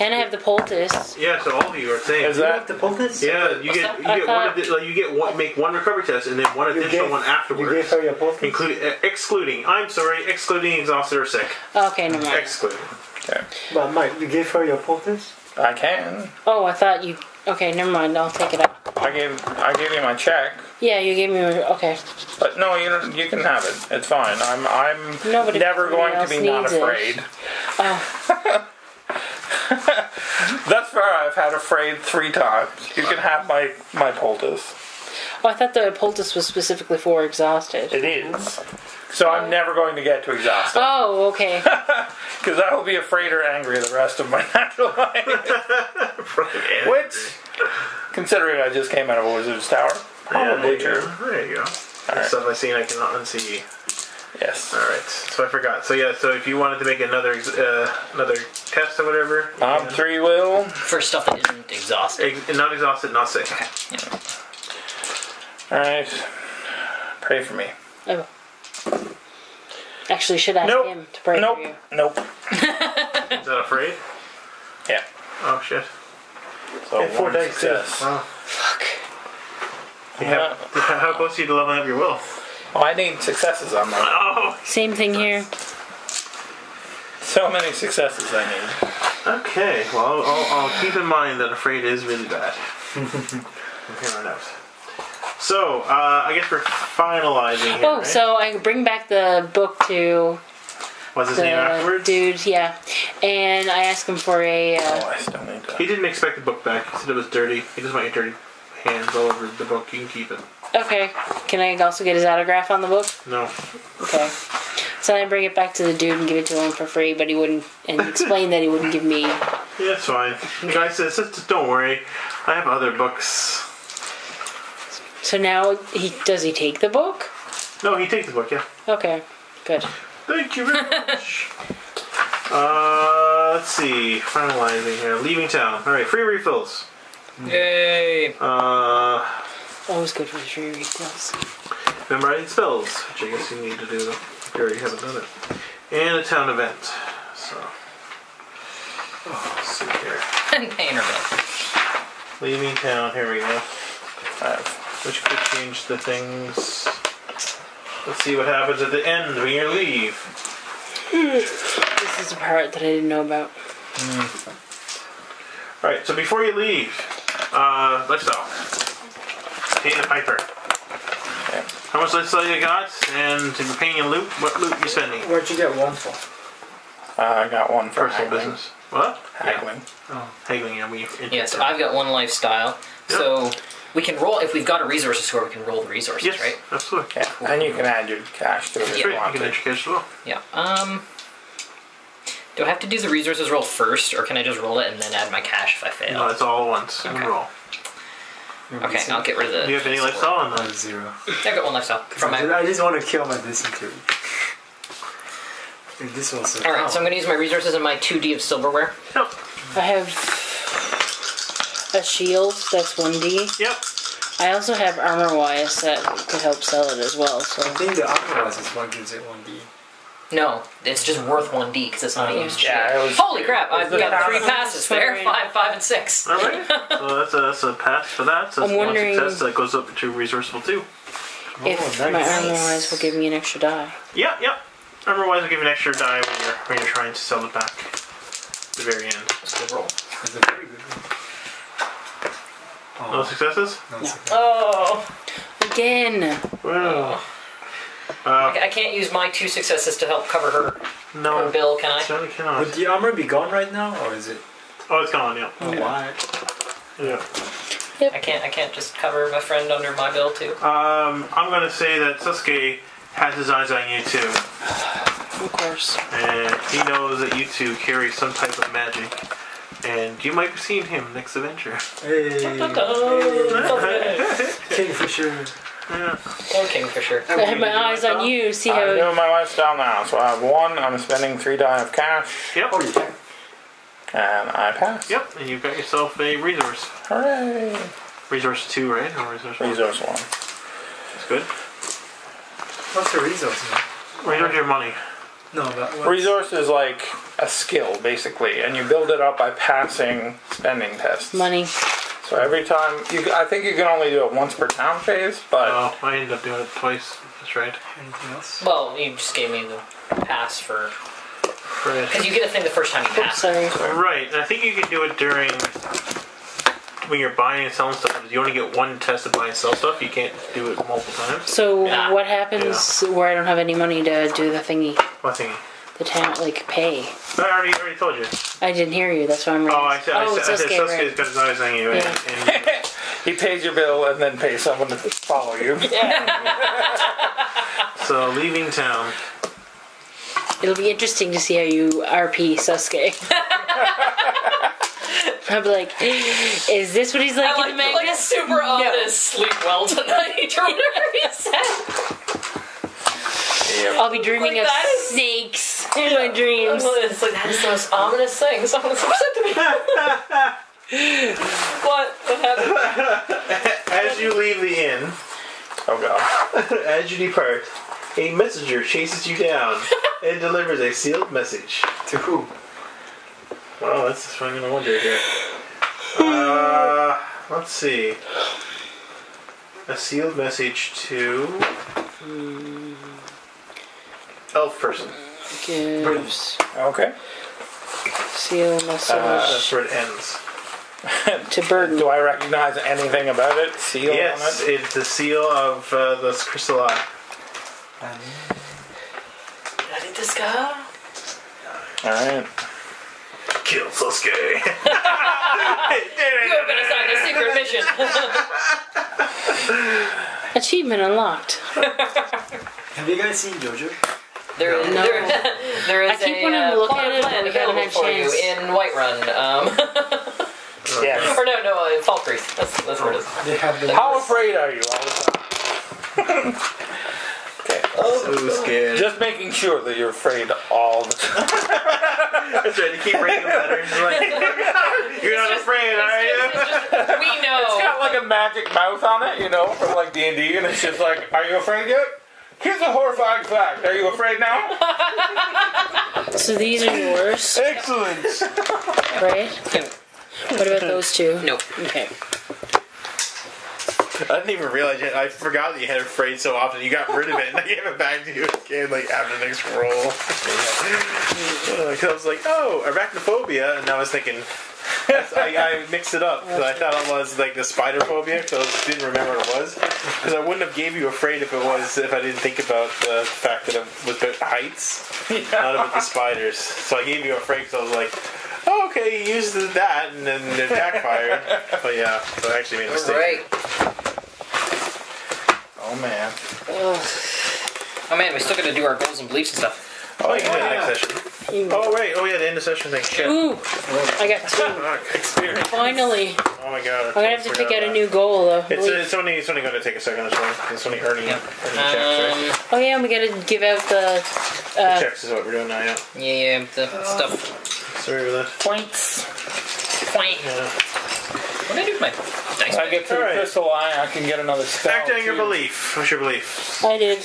and I have the poultice. Yeah. So all of you are saying. is that The poultice? Yeah, you get you I get one. thought- addi- like, you get one. Make one recovery test, and then one You additional gave- one afterwards. You gave her your poultice? Include, uh, excluding. I'm sorry, excluding exhausted or sick. Okay, never mind. Excluding. okay? But Mike, you gave her your poultice? I can. Oh, I thought you. Okay, never mind. I'll take it out. I gave I gave you my check, Yeah, you gave me. Okay. but no, you don't- you can have it. It's fine. I'm I'm No, but never going somebody to be else not needs it. afraid. Oh, Thus far, uh, I've had a afraid three times. You can have my my poultice. oh, I thought the poultice was specifically for exhausted. It is. So I'm never going to get to exhausted Oh, okay. because I will be afraid or angry the rest of my natural life. Which, considering I just came out of a wizard's tower, probably yeah, there you true. go. There you go. Alright. Stuff I seen I cannot unsee. Yes. All right, so I forgot. So yeah, so if you wanted to make another ex- uh, another test or whatever, you Um, three will. For stuff that isn't exhausted. Ex- not exhausted, not sick. All right. Pray for me. Oh. Actually, should ask Nope. him to pray nope. for you. Nope. Is that afraid? Yeah. Oh shit. So And four one dice too. Wow. Fuck. You have- how close are you to leveling up your will? Oh, I need successes on that. Oh. Same thing here. So many successes I need. Okay. Well, I'll, I'll, I'll keep in mind that afraid is really bad. From here on out. So, uh, I guess we're finalizing here. Oh, right? so I bring back the book to What's his name the afterwards? dude, yeah, and I ask him for a. Uh, Oh, I still need He to. didn't expect the book back. He said it was dirty. He just want your dirty hands all over the book. You can keep it. Okay, can I also get his autograph on the book? No. Okay. So I bring it back to the dude and give it to him for free, but he wouldn't, and explain that he wouldn't give me. Yeah, it's fine. The guy says, just don't worry. I have other books. So now he does he take the book? No, he takes the book, yeah. Okay, good. Thank you very much. uh, let's see. Finalizing here. Leaving town. Alright, free refills. Yay! Uh, Always good for the free refills. memorizing spells, which I guess you need to do if you already haven't done it. And a town event. So. Let's see here. And paying her bill. Leaving town, here we go. I have Which could change the things. Let's see what happens at the end when you leave. This is a part that I didn't know about. Alright, so before you leave, uh, lifestyle. Pay the piper. Okay. How much lifestyle you got? And if you're paying in loot, what loot you spending? Where'd you get one for? Uh, I got one for Personal haggling. business. What? Haggling. Yeah. Haggling, yeah. We Yeah, so I've got one lifestyle. So we can roll, if we've got a resources score, we can roll the resources, Yes, right? absolutely. Yeah, and you can add your cash to it if Yeah. you Great, you want can to. educate as well. Yeah. Um. Do I have to do the resources roll first, or can I just roll it and then add my cash if I fail? No, it's all at once. Okay. Roll. Okay, I'll get rid of the. Do you have any score. lifestyle on One that? zero. I've got one lifestyle from my. I just want to kill my dysentery. If this was All right, so I'm going to use my resources and my 2D of silverware. Yep. I have a shield that's 1d. Yep. I also have armor wise that could help sell it as well. So I think the otherwise is what gives it one D. No, it's just worth 1D because it's not a used shield. Yeah, it was. Holy crap! I've it got three passes there. Five, five, and six. All right. so that's a, that's a pass for that. So I'm that's one wondering- success that goes up to resourceful two. Oh, if Oh, my nice. armor wise will give me an extra die. Yep, yep. Otherwise, I'll give you an extra die when you're when you're trying to sell it back. At the very end. It's a good roll. It's a very good one. Oh. No successes? no, it's okay. Oh. Again. Wow. I I can't use my two successes to help cover her, her No. bill, can I? Certainly cannot. Would the armor be gone right now, or is it? Oh, it's gone. Yeah. Oh, why? Yeah. I can't. I can't just cover my friend under my bill too. Um, I'm gonna say that Sasuke has his eyes on you too, Of course. and he knows that you two carry some type of magic and you might be seeing him next adventure. Hey, Oh, Kingfisher. Kingfisher. I have my eyes on you. See how. I'm how doing my lifestyle now, so I have one. I'm spending three die of cash, Yep. Oh, you and I pass. Yep, and you've got yourself a resource. Hooray! Resource two, right? Or resource one? Resource one. That's good. What's the resource? man? Resource your money. No, that one. Resource is like a skill, basically, and you build it up by passing spending tests. money. So every time you, I think you can only do it once per town phase, but Oh, I ended up doing it twice. That's right. Anything else? Well, you just gave me the pass for Right. because you get a thing the first time you pass. Sorry. Right, and I think you can do it during when you're buying and selling stuff. You only get one test to buy and sell stuff. You can't do it multiple times. So Yeah. what happens where I don't have any money to do the thingy, What thingy? The town like pay? I already, already told you. I didn't hear you. That's why I'm. Oh, I said, I oh, said, I it's said okay, Sasuke's right. got his eyes on you. Yeah. and uh, he pays your bill and then pays someone to follow you. so leaving town. It'll be interesting to see how you RP Sasuke. I'll be like, is this what he's like, I in like, the like manga? super ominous sleep well tonight or whatever he said. I'll be dreaming Like of that is- snakes in my dreams. It's like that is the most ominous thing. Someone's upset to me. what? What happened? As you leave the inn, Oh god. as you depart, a messenger chases you down and delivers a sealed message. To who? Well, that's what I'm gonna wonder here. Uh, let's see. A sealed message to elf person. Gives Okay. seal message That's where it ends. to Burden. Do I recognize anything about it? Seal Yes, on it? it's the seal of uh, the crystal eye. I think this guy. Alright. Kill Sasuke. You have been assigned a secret mission. Achievement unlocked. Have you guys seen JoJo? There is, No. there, there is I keep a wanting to uh, look at it, but we haven't available had for you in Whiterun. Um, Yes. or no, no, uh, Falkreath. That's, that's where it is. They have the. How afraid are you all the time? okay. So scared. Just making sure that you're afraid all the time. That's right. You keep writing the letters like, "You're not afraid, are you?" It's just, we It's know. got like a magic mouth on it, you know, from like D and D, and it's just like, "Are you afraid yet?" Here's a horrifying fact. Are you afraid now? So these are yours, Excellent. right? What about those two? Nope. Okay. I didn't even realize it. I forgot that you had a afraid so often. You got rid of it, and I gave it back to you again, like after the next roll. Because uh, I was like, "Oh, arachnophobia," and I was thinking. That's- I, I mixed it up because I thought it was like the spider phobia, so I didn't remember what it was. Because I wouldn't have gave you afraid if it was if I didn't think about the fact that it was about heights, not about the spiders. So I gave you afraid because I was like, oh, okay, you used that and then it backfired. but yeah, so I actually made a mistake. Right. Oh man. Oh man, we still got to do our goals and beliefs and stuff. Oh, you can do it oh, next session. Oh wait, oh yeah, the end of session thing. Shit. Ooh, I got two. Fuck, experience. Finally, Oh my god. I'm gonna have to pick out a new goal though. It's, it's only it's only going to take a second or so. It's only earning, Yeah. earning checks, right? Um, oh yeah, and we gotta give out the. Uh, checks is what we're doing now. Yeah. yeah, yeah, the stuff. Sorry for that. Points. Yeah. What did I do with my dice? I get to the crystal eye. I can get another spell. Act on your belief. What's your belief? I did.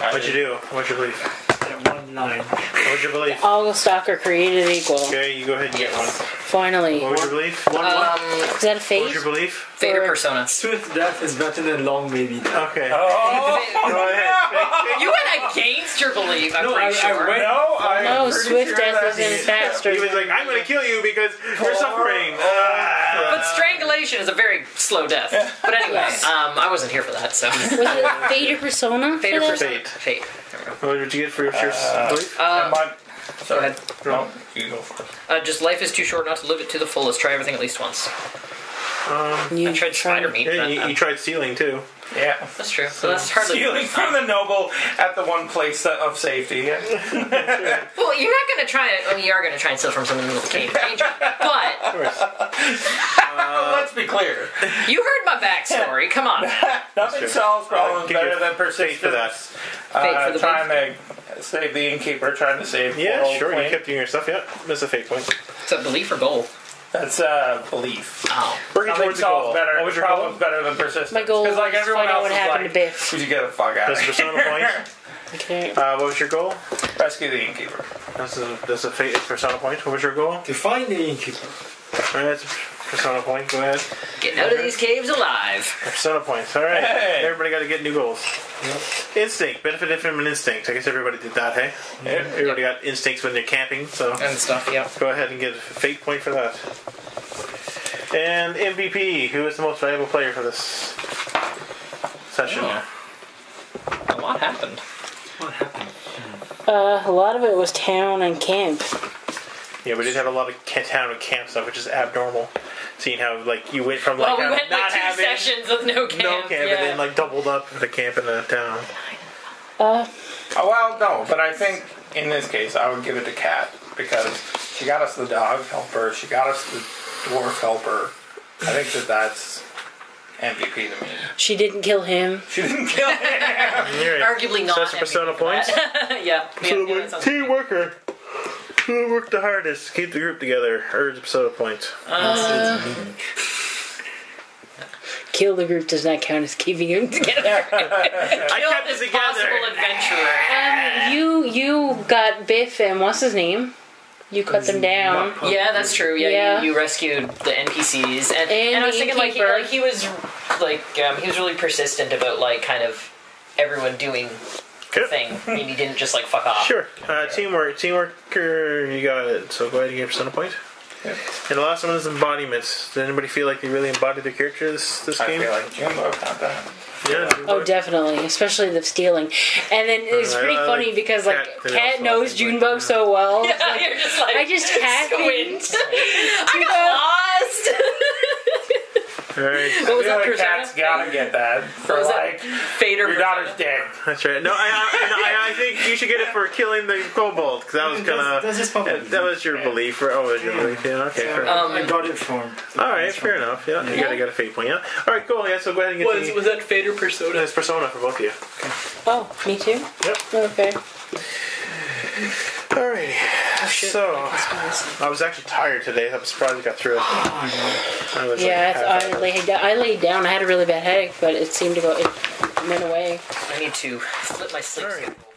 I What'd you do? What's your belief? One line. What's your belief? All stalker created equal. Okay, you go ahead and get one. Finally. What was your belief? One one. Um, Is that a What fate? was your belief? Vader Or- persona. Swift death is better than long baby death. Okay. Oh Go ahead. You went against your belief, I'm No, pretty I- I sure. went- no! I'm No, swift sure death that isn't faster. He was like, I'm going to kill you because you're suffering. Ah. But strangulation is a very slow death. But anyway, um, I wasn't here for that, so. Was it fate or persona? Vader for that? persona. Fate. Fate. There we go. What did you get for your your belief? Uh, Am I- go ahead. No, you go first. Uh, just life is too short not to live it to the fullest. Try everything at least once. You I tried spider meat. Yeah, but, you, um, you tried stealing too. Yeah. that's true. So that's hardly. Stealing from the noble at the one place of safety. Well, you're not going to try it. I mean, you are gonna try and steal from someone in the middle of the cave. But Of course. Oh, let's be clear. you heard my backstory. Come on. Nothing true. solves problems give better you than Fate for that. persistence. Fate Uh, for the trying to save the innkeeper, trying to save. Yeah, poor old sure. You Quinn. kept doing your stuff. Yeah, that's a fate point. It's a belief or goal. That's uh, belief. Oh. Working Nothing towards the goal. solves better. What was your problems goal? better than persistence. My goal 'Cause, like was everyone find out else what is happened like, to Biff. We should get the fuck out That's of persona here. points. Okay. Uh, what was your goal? Rescue the innkeeper. That's a that's a fate persona point. What was your goal? To find the innkeeper. All right, that's a persona point. Go ahead. Getting out of these caves alive. Persona points. All right. Hey. Everybody got to get new goals. Instinct. Benefited from an instinct. I guess everybody did that. Hey. Everybody got instincts when they're camping. So And stuff, yeah. go ahead and get a fate point for that. And MVP. Who is the most valuable player for this session? Oh. A lot happened. What happened? Uh, a lot of it was town and camp. Yeah, we did have a lot of town and camp stuff, which is abnormal. Seeing how like you went from like Well, we went not like two having sessions of no camp. no camp yeah. and then like doubled up the camp in the town. Uh, Oh, well, no, but I think in this case I would give it to Kat because she got us the dog helper, she got us the dwarf helper. I think that that's MVP to me. she didn't kill him. She didn't kill him. Arguably not. So that's a persona MVP points. yeah. yeah, So yeah, the that team great. worker. Who worked the hardest to keep the group together? Earns episode points. Kill the group does not count as keeping them together. I Kill kept this it together. possible adventurer. um, you you got Biff and what's his name? You cut them down. Yeah, that's true. Yeah, Yeah. You, you rescued the NPCs, and, And and I was thinking like he, like he was like um, he was really persistent about like kind of everyone doing the Good. thing. I mean, he didn't just like fuck off. Sure. Uh, teamwork. Teamworker, you got it. So go ahead and get a persona point. And the last one is embodiments. Did anybody feel like they really embodied their character this, this I game? feel like Jimbo got that. yeah. Oh, definitely, especially the stealing. And then it's Uh, pretty I funny like because like Kat Kat knows I think, Junebug but, so well. Yeah, like, you're just like I just happened. squint. I got lost. All right. what was I that feel like persona? Kat's gotta get that for was like Fader. your daughter's dead. That's right. No, I, I, I, I think you should get it for killing the kobold because that was kind That's, of that's that was your belief. Or, oh, was your belief? Yeah. Okay. Fair enough. Um, I got it from. All right. Fair enough. Yeah. You gotta get a fate point. Yeah. All right. Cool. Yeah. So go ahead and get Was the was that Fader persona? this persona for both of you. Oh, me too. Yep. Okay. Alrighty. Oh, so I was actually tired today. I'm surprised I got through it. I was Yeah, like, I, I laid down. I laid down. I had a really bad headache, but it seemed to go. It went away. I need to flip my sleep Alright. schedule.